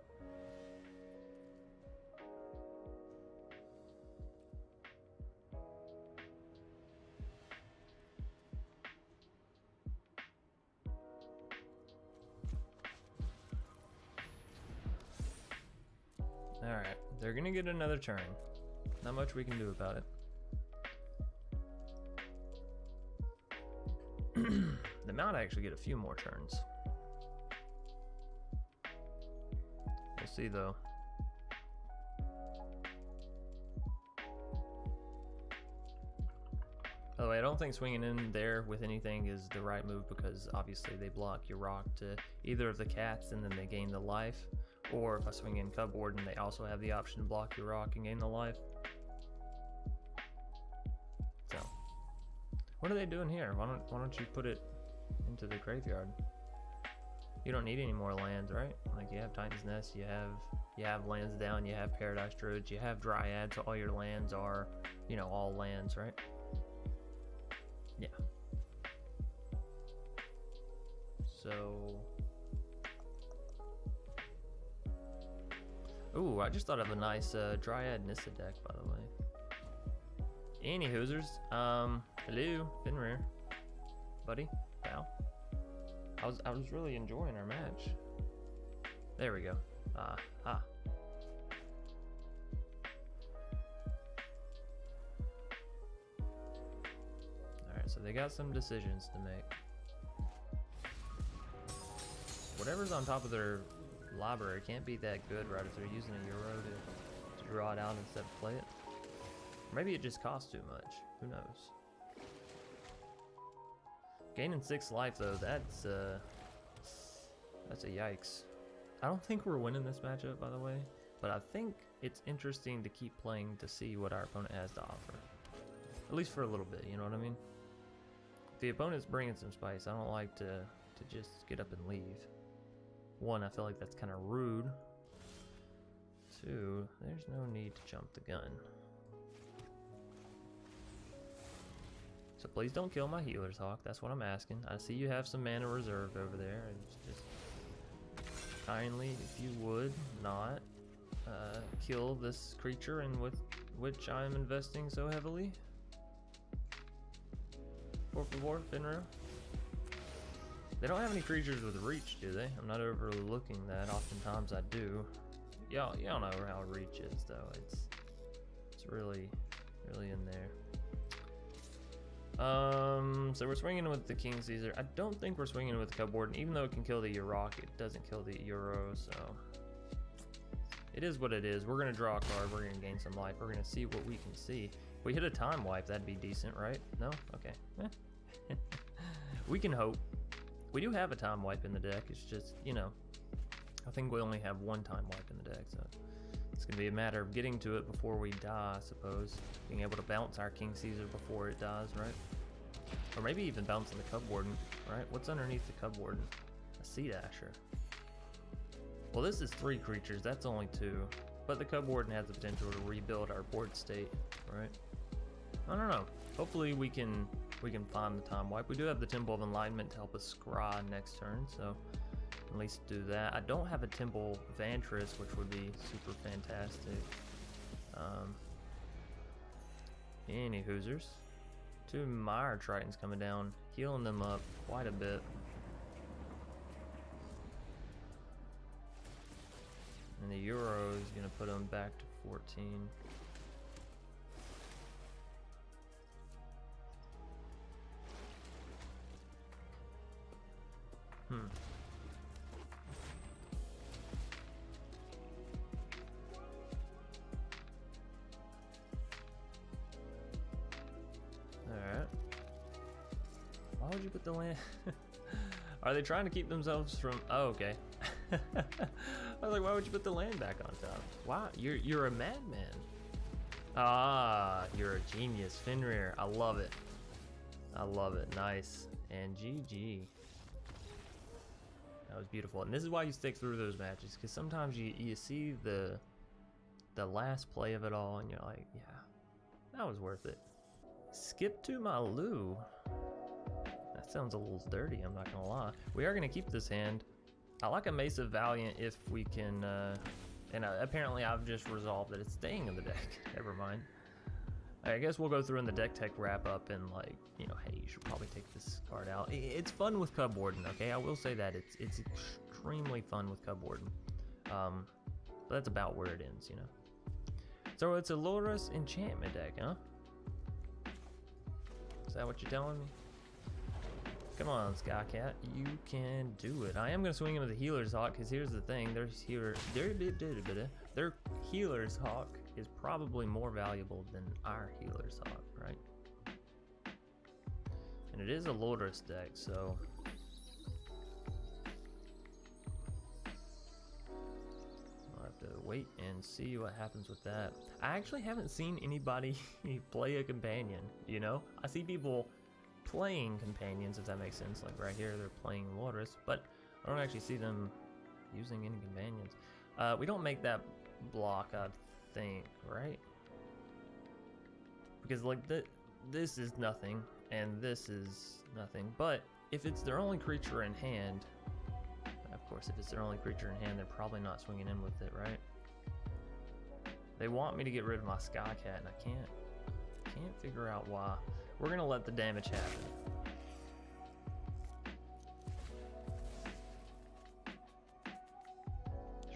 Another turn. Not much we can do about it. [CLEARS THROAT] they might actually get a few more turns. We'll see though. By the way, I don't think swinging in there with anything is the right move because obviously they block your rock to either of the cats and then they gain the life. Or if I swing in Cub Warden and they also have the option to block your rock and gain the life. So, what are they doing here? Why don't, why don't you put it into the graveyard? You don't need any more lands, right? Like you have Titan's Nest, you have you have lands down, you have Paradise Druids, you have Dryad, so all your lands are, you know, all lands, right? Yeah. So Ooh, I just thought of a nice uh, Dryad Nissa deck, by the way. Any hoosers, um, hello, Fenrir, buddy, pal. I was I was really enjoying our match. There we go. Ah, ah. Alright, so they got some decisions to make. Whatever's on top of their library can't be that good, right, if they're using a Uro to, to draw it out instead of play it. Maybe it just costs too much. Who knows? Gaining six life though, that's uh that's a yikes. I don't think we're winning this matchup by the way, but I think it's interesting to keep playing to see what our opponent has to offer. At least for a little bit, you know what I mean? If the opponent's bringing some spice, I don't like to to just get up and leave. One, I feel like that's kind of rude. Two, there's no need to jump the gun. So please don't kill my healer's hawk. That's what I'm asking. I see you have some mana reserved over there. It's just kindly, if you would not uh, kill this creature and with which I am investing so heavily. Por favor, Fenrir. They don't have any creatures with reach, do they? I'm not overlooking that. Oftentimes I do. Y'all, y'all know how reach is, though. It's it's really, really in there. Um, so we're swinging with the King Caesar. I don't think we're swinging with the Cub Warden, even though it can kill the Uro, it doesn't kill the Uro, so... It is what it is. We're gonna draw a card, we're gonna gain some life, we're gonna see what we can see. If we hit a time wipe, that'd be decent, right? No? Okay. [LAUGHS] We can hope. We do have a time wipe in the deck, it's just, you know, I think we only have one time wipe in the deck, so... It's gonna be a matter of getting to it before we die, I suppose. Being able to bounce our King Caesar before it dies, right? Or maybe even bouncing the Cub Warden, right? What's underneath the Cub Warden? A Sea Dasher. Well, this is three creatures, that's only two. But the Cub Warden has the potential to rebuild our board state, right? I don't know. Hopefully we can we can find the time wipe. We do have the Temple of Enlightenment to help us scry next turn, so at least do that. I don't have a Temple Vantress, which would be super fantastic. Um, any Hoosers. Two Mire Tritons coming down, healing them up quite a bit. And the Uro is going to put them back to 14. Hmm. Alright. Why would you put the land? [LAUGHS] Are they trying to keep themselves from... Oh, okay. [LAUGHS] I was like, why would you put the land back on top? Wow, You're, you're a madman. Ah, you're a genius, Fenrir. I love it. I love it. Nice. And GG. That was beautiful. And this is why you stick through those matches, because sometimes you, you see the the last play of it all, and you're like, yeah, that was worth it. Skip to my Lou. That sounds a little dirty, I'm not gonna lie. We are gonna keep this hand. I like a Mesa Valiant if we can, uh, and uh, apparently I've just resolved that it's staying in the deck. [LAUGHS] Never mind. I guess we'll go through in the deck tech wrap up and like, you know, hey, you should probably take this card out. It's fun with Cub Warden, okay? I will say that it's it's extremely fun with Cub Warden. Um, but that's about where it ends, you know. So it's a Lurrus enchantment deck, huh? Is that what you're telling me? Come on, Skycat, you can do it. I am gonna swing with the Healer's Hawk, because here's the thing, their healer, their, their Healer's Hawk is probably more valuable than our Healer's are, right? And it is a Lurrus deck, so... I'll have to wait and see what happens with that. I actually haven't seen anybody [LAUGHS] play a companion, you know? I see people playing companions, if that makes sense. Like right here, they're playing Lurrus, but I don't actually see them using any companions. Uh, we don't make that block, I think, right? Because like th this is nothing, and this is nothing. But if it's their only creature in hand, of course, if it's their only creature in hand, they're probably not swinging in with it, right? They want me to get rid of my Skycat, and I can't, can't figure out why. We're gonna let the damage happen.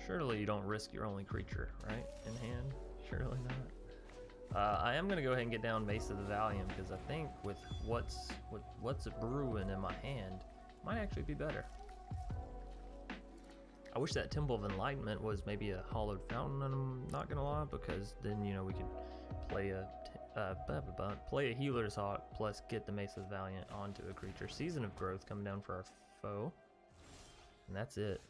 Surely you don't risk your only creature, right? In hand? Surely not. Uh, I am gonna go ahead and get down Mace of the Valiant because I think with what's with what's brewing in my hand might actually be better. I wish that Temple of Enlightenment was maybe a Hallowed Fountain, I'm not gonna lie, because then you know we could play a uh, blah, blah, blah. play a healer's hawk plus get the Mace of the Valiant onto a creature. Season of Growth coming down for our foe. And that's it.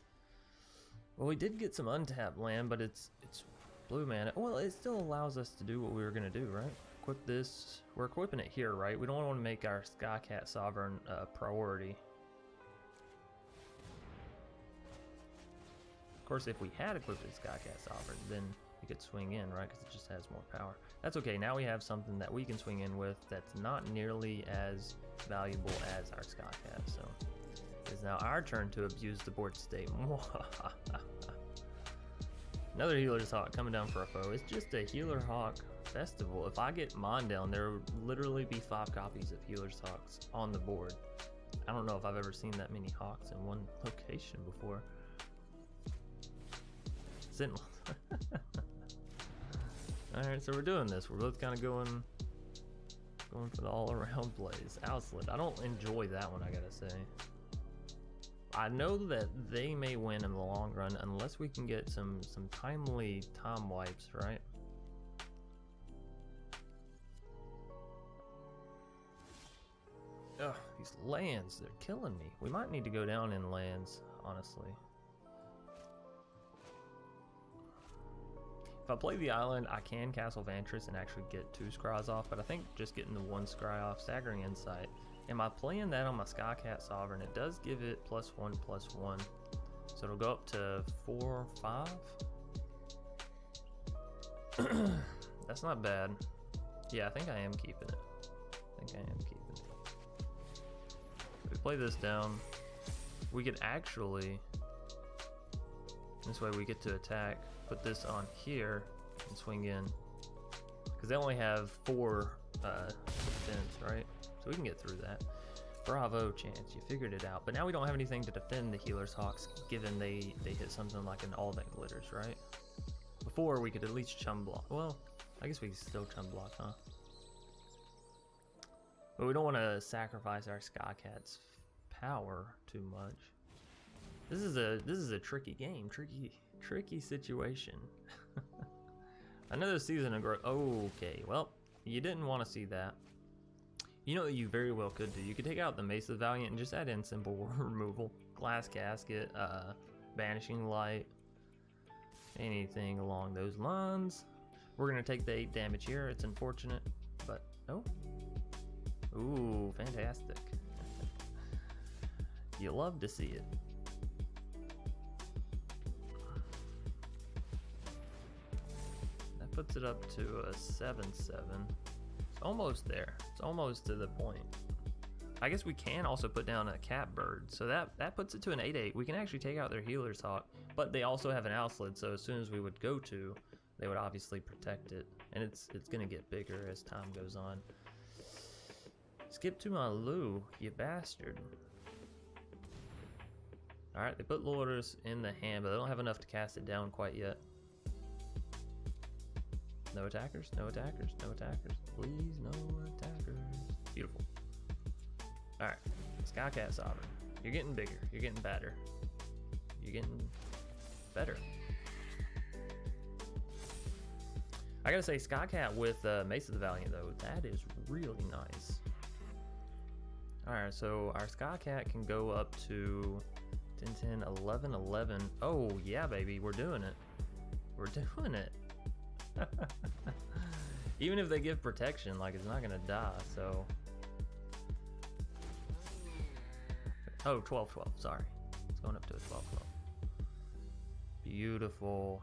Well, we did get some untapped land, but it's it's blue mana. Well, it still allows us to do what we were going to do, right? Equip this. We're equipping it here, right? We don't want to make our Skycat Sovereign a uh, priority. Of course, if we had equipped the Skycat Sovereign, then we could swing in, right? Because it just has more power. That's okay, now we have something that we can swing in with that's not nearly as valuable as our Skycat, so it's now our turn to abuse the board state. [LAUGHS] Another Healer's Hawk coming down for a foe. It's just a Healer Hawk festival. If I get Mondale, there would literally be five copies of Healer's Hawks on the board. I don't know if I've ever seen that many Hawks in one [LAUGHS] location before. Sentinel. [LAUGHS] Alright, so we're doing this. We're both kind of going going for the all-around plays. Owslet. I don't enjoy that one, I gotta say. I know that they may win in the long run unless we can get some, some timely time wipes, right? Ugh, these lands, they're killing me. We might need to go down in lands, honestly. If I play the island, I can Castle Vantress and actually get two scries off, but I think just getting the one scry off, Staggering Insight. Am I playing that on my Skycat Sovereign? It does give it plus one, plus one. So it'll go up to four, five. [CLEARS THROAT] That's not bad. Yeah, I think I am keeping it. I think I am keeping it. If we play this down, we could actually, this way we get to attack put this on here and swing in. Because they only have four uh, defense, right? So we can get through that. Bravo, Chance, you figured it out. But now we don't have anything to defend the Healer's Hawks, given they, they hit something like an all that glitters, right? Before, we could at least chum block. Well, I guess we can still chum block, huh? But we don't want to sacrifice our Skycat's power too much. This is a this is a tricky game, tricky tricky situation. [LAUGHS] Another season of growth. Okay, well, you didn't want to see that. You know what you very well could do? You could take out the Mace of the Valiant and just add in Simple [LAUGHS] Removal, Glass Casket, uh, Banishing Light, anything along those lines. We're going to take the 8 damage here. It's unfortunate, but oh. Ooh, fantastic. [LAUGHS] you love to see it. That puts it up to a 7-7 almost there. It's almost to the point. I guess we can also put down a cat bird, so that that puts it to an 8-8. We can actually take out their healer's hawk, but they also have an Alseid, so as soon as we would go to, they would obviously protect it, and it's it's gonna get bigger as time goes on. Skip to my Lou, you bastard. Alright, they put Lurrus in the hand, but they don't have enough to cast it down quite yet. No attackers, no attackers, no attackers. Please, no attackers. Beautiful. Alright, Skycat Sovereign. You're getting bigger. You're getting better. You're getting better. I gotta say, Skycat with uh, Mace of the Valiant, though, that is really nice. Alright, so our Skycat can go up to 10, 10, 11, 11. Oh, yeah, baby, we're doing it. We're [LAUGHS] doing it. [LAUGHS] Even if they give protection, like, it's not gonna die, so... Oh, 12, 12, sorry. It's going up to a 12, 12. Beautiful.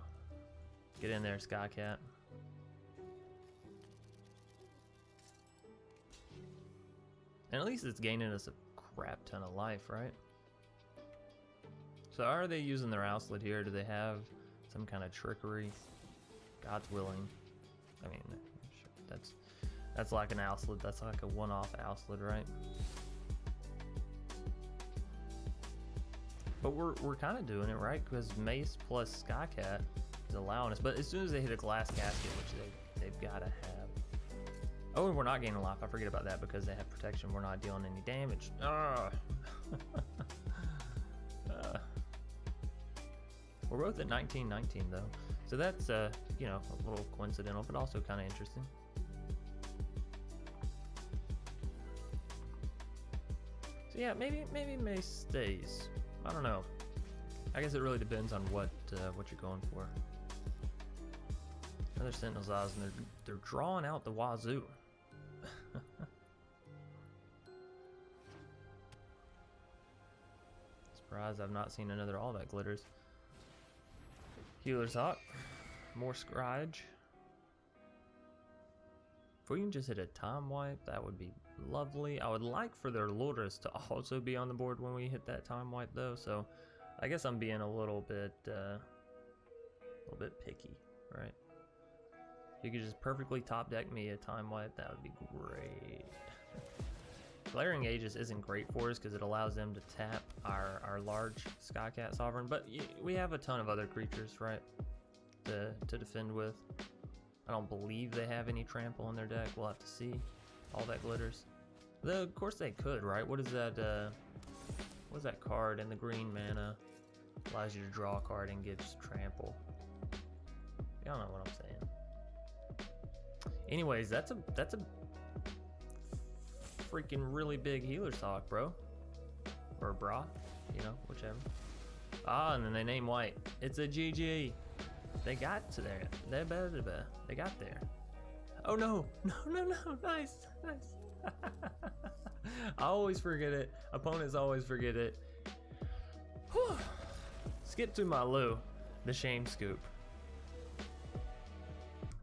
Get in there, Skycat. And at least it's gaining us a crap ton of life, right? So are they using their Alseid here? Do they have some kind of trickery? God's willing. I mean, that's that's like an Alseid. That's like a one-off Alseid, right? But we're, we're kind of doing it, right? Because Mace plus Skycat is allowing us. But as soon as they hit a glass casket, which they, they've got to have. Oh, and we're not gaining a life. I forget about that because they have protection. We're not dealing any damage. Ah. [LAUGHS] uh. We're both at 1919 though. So that's, uh, you know, a little coincidental, but also kind of interesting. So yeah, maybe maybe Mace stays. I don't know. I guess it really depends on what uh, what you're going for. Another Sentinel's Eyes, and they're, they're drawing out the wazoo. [LAUGHS] Surprised I've not seen another All That Glitters. Healer's Hawk. More Scryge. If we can just hit a time wipe, that would be lovely. I would like for their Lurrus to [LAUGHS] also be on the board when we hit that time wipe though, so I guess I'm being a little bit, uh, a little bit picky, right? If you could just perfectly top deck me a time wipe, that would be great. [LAUGHS] Glaring Aegis isn't great for us because it allows them to tap our, our large Skycat Sovereign, but we have a ton of other creatures, right, to, to defend with. I don't believe they have any trample in their deck. We'll have to see. All that glitters. Though, of course they could, right? What is that, uh... What is that card in the green mana? Allows you to draw a card and gives trample. Y'all know what I'm saying. Anyways, that's a that's a freaking really big healer's hawk, bro. Or bra, you know, whichever. Ah, and then they name white. It's a GG. They got to there. They better, they got there. Oh no, [LAUGHS] no, no, no, nice, nice. [LAUGHS] I always forget it. Opponents always forget it. Whew. Skip to my Lou, the shame scoop.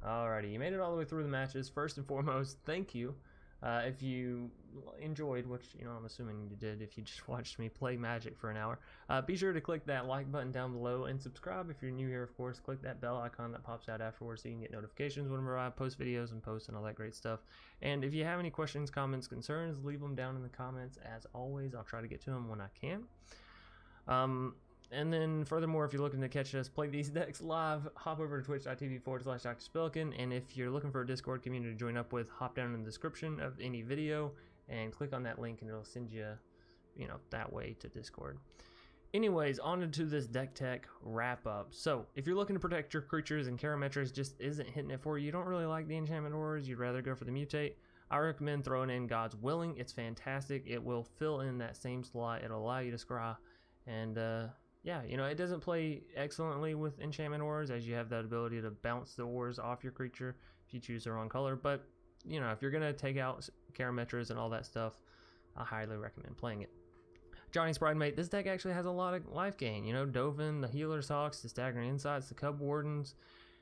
Alrighty, you made it all the way through the matches. First and foremost, thank you. Uh, if you enjoyed, which you know I'm assuming you did, if you just [LAUGHS] watched me play Magic for an hour, uh, be sure to click that like button down below and subscribe if you're new here. Of course, click that bell icon that pops out afterwards so you can get notifications whenever I post videos and posts and all that great stuff. And if you have any questions, comments, concerns, leave them down in the comments. As always, I'll try to get to them when I can. Um, and then, furthermore, if you're looking to catch us play these [LAUGHS] decks live, hop over to twitch.tv forward slash Dr. Spilikin. And if you're looking for a Discord community to join up with, hop down in the description of any video and click on that link, and it'll send you, you know, that way to Discord. Anyways, on to this deck tech wrap up. So, if you're looking to protect your creatures and Karametra's just isn't hitting it for you, you don't really like the enchantment you'd rather go for the mutate, I recommend throwing in God's Willing. It's fantastic. It will fill in that same slot. It'll allow you to scry and uh, yeah, you know, it doesn't play excellently with enchantment ores as you have that ability to bounce the ores off your creature if you choose the wrong color. But, you know, if you're going to take out Karametra's and all that stuff, I highly recommend playing it. Ajani's Pridemate, this deck actually has a lot of life gain. You know, Dovin, the Healer's Hawks, the Staggering Insights, the Cub Wardens.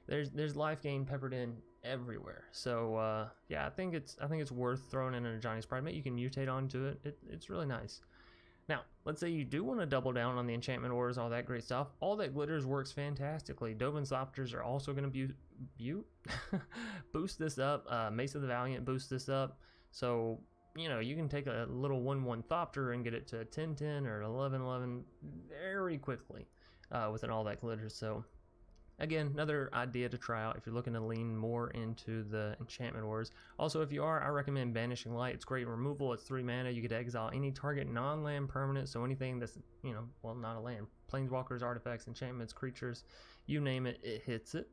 There's there's life gain peppered in everywhere. So uh, yeah, I think it's I think it's worth throwing in a Ajani's Pridemate. You can mutate onto it. it it's really nice. Now, let's say you do want to double down on the enchantment orders, all that great stuff. All that glitters works fantastically. Dovin's Thopters are also going to bu- [LAUGHS] boost this up. Uh, Mace of the Valiant boost this up. So, you know, you can take a little 1-1 Thopter and get it to a 10-10 or 11-11 very quickly uh, with an all that glitters. So, Again, another idea to try out if you're looking to lean more into the enchantment auras. Also, if you are, I recommend Banishing Light. It's great removal. It's three mana. You get exile any target non-land permanent, so anything that's, you know, well, not a land. Planeswalkers, artifacts, enchantments, creatures, you name it, it hits it.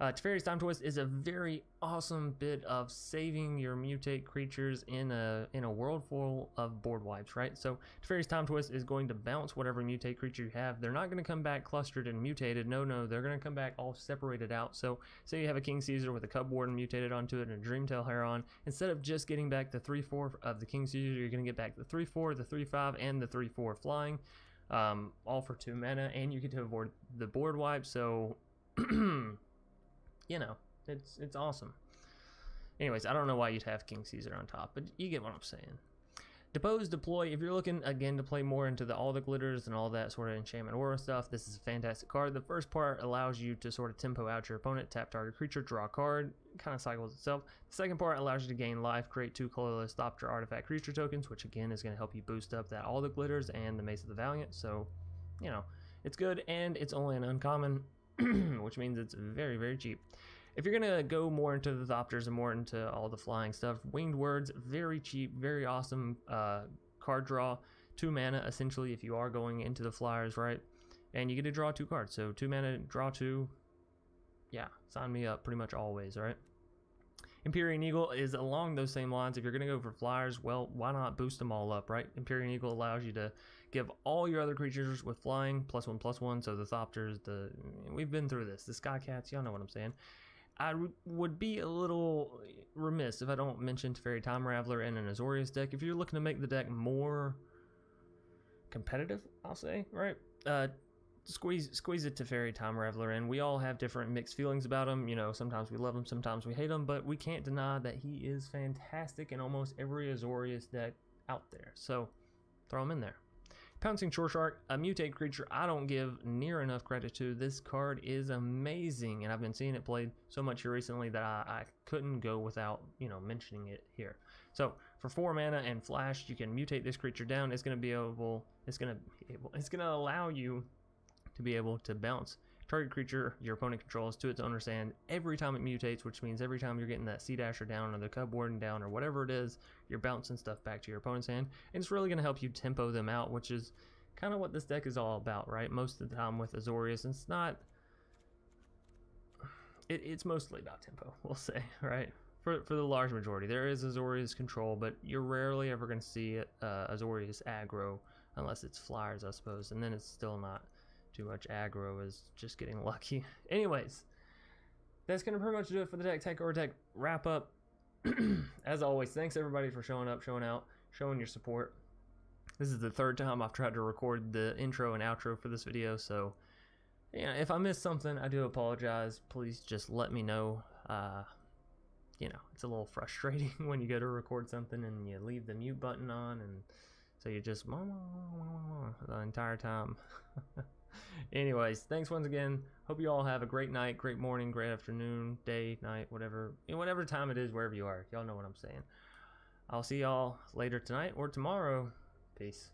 Uh, Teferi's Time Twist is a very awesome bit of saving your mutate creatures in a in a world full of board wipes, right? So Teferi's Time Twist is going to bounce whatever mutate creature you have. They're not going to come back clustered and mutated. No, no, they're going to come back all separated out. So say you have a King Caesar with a Cub Warden mutated onto it and a Dreamtail Heron. Instead of just getting back the 3-4 of the King Caesar, you're going to get back the 3-4, the 3-5, and the 3-4 flying. Um, all for 2 mana, and you get to avoid the board wipe, so... [CLEARS THROAT] you know, it's it's awesome. Anyways, I don't know why you'd have King Caesar on top, but you get what I'm saying. Depose, deploy. If you're looking again to play more into the All That Glitters and all that sort of enchantment aura stuff, this is a fantastic card. The first part allows you to sort of tempo out your opponent, tap target creature, draw a card, kind of cycles itself. The second part allows you to gain life, create two colorless Thopter artifact creature tokens, which again is going to help you boost up that All That Glitters and the Mace of the Valiant. So, you know, it's good and it's only an uncommon. [CLEARS THROAT] which means it's very, very cheap. If you're gonna go more into the Thopters and more into all the flying stuff, Winged Words, very cheap, very awesome uh, card draw. Two mana, essentially, if you are going into the Flyers, right? And you get to draw two cards. So two mana, draw two. Yeah, sign me up pretty much always, right? Empyrean Eagle is along those same lines. If you're going to go for flyers, well, why not boost them all up, right? Empyrean Eagle allows you to give all your other creatures with flying plus one plus one. So the Thopters, the we've been through this. The Skycats, y'all know what I'm saying. I would be a little remiss if I don't mention Teferi Time Raveler and an Azorius deck. If you're looking to make the deck more competitive, I'll say, right? Uh, squeeze squeeze it Teferi Time Raveler and We all have different mixed feelings about him. You know, sometimes we love him, sometimes we hate him, but we can't deny that he is fantastic in almost every Azorius deck out there. So throw him in there. Pouncing Shore Shark, a mutate creature I don't give near enough credit to. This card is amazing, and I've been seeing it played so much here recently that I, I couldn't go without, you know, mentioning it here. So for four mana and flash, you can mutate this creature down. It's going to be able, it's going to, it's going to allow you to be able to bounce target creature your opponent controls to its owner's hand every time it mutates, which means every time you're getting that Sea Dasher down or the Cub Warden down or whatever it is, you're bouncing stuff back to your opponent's hand. And it's really going to help you tempo them out, which is kind of what this deck is all about, right? Most of the time with Azorius, it's not. It, it's mostly about tempo, [LAUGHS] we'll say, right? For, for the large majority. There is Azorius control, but you're rarely ever going to see uh, Azorius aggro unless it's flyers, I suppose, and then it's still not too much aggro is just getting [LAUGHS] lucky. Anyways, that's going to pretty much do it for the Deck Tech or Tech wrap up. [CLEARS THROAT] As always, thanks everybody for showing up, showing out, showing your support. This is the third time I've tried to record the intro and outro for this video, so yeah, if I missed something, I do apologize. Please just let me know. Uh, you know, it's a little [LAUGHS] frustrating when you go to record something and you leave the mute button on, and so you just [LAUGHS] the entire time. [LAUGHS] Anyways, thanks once again. Hope you all have a great night, great morning, great afternoon, day, night, whatever, whatever time it is, wherever you are. Y'all know what I'm saying. I'll see y'all later tonight or tomorrow. Peace.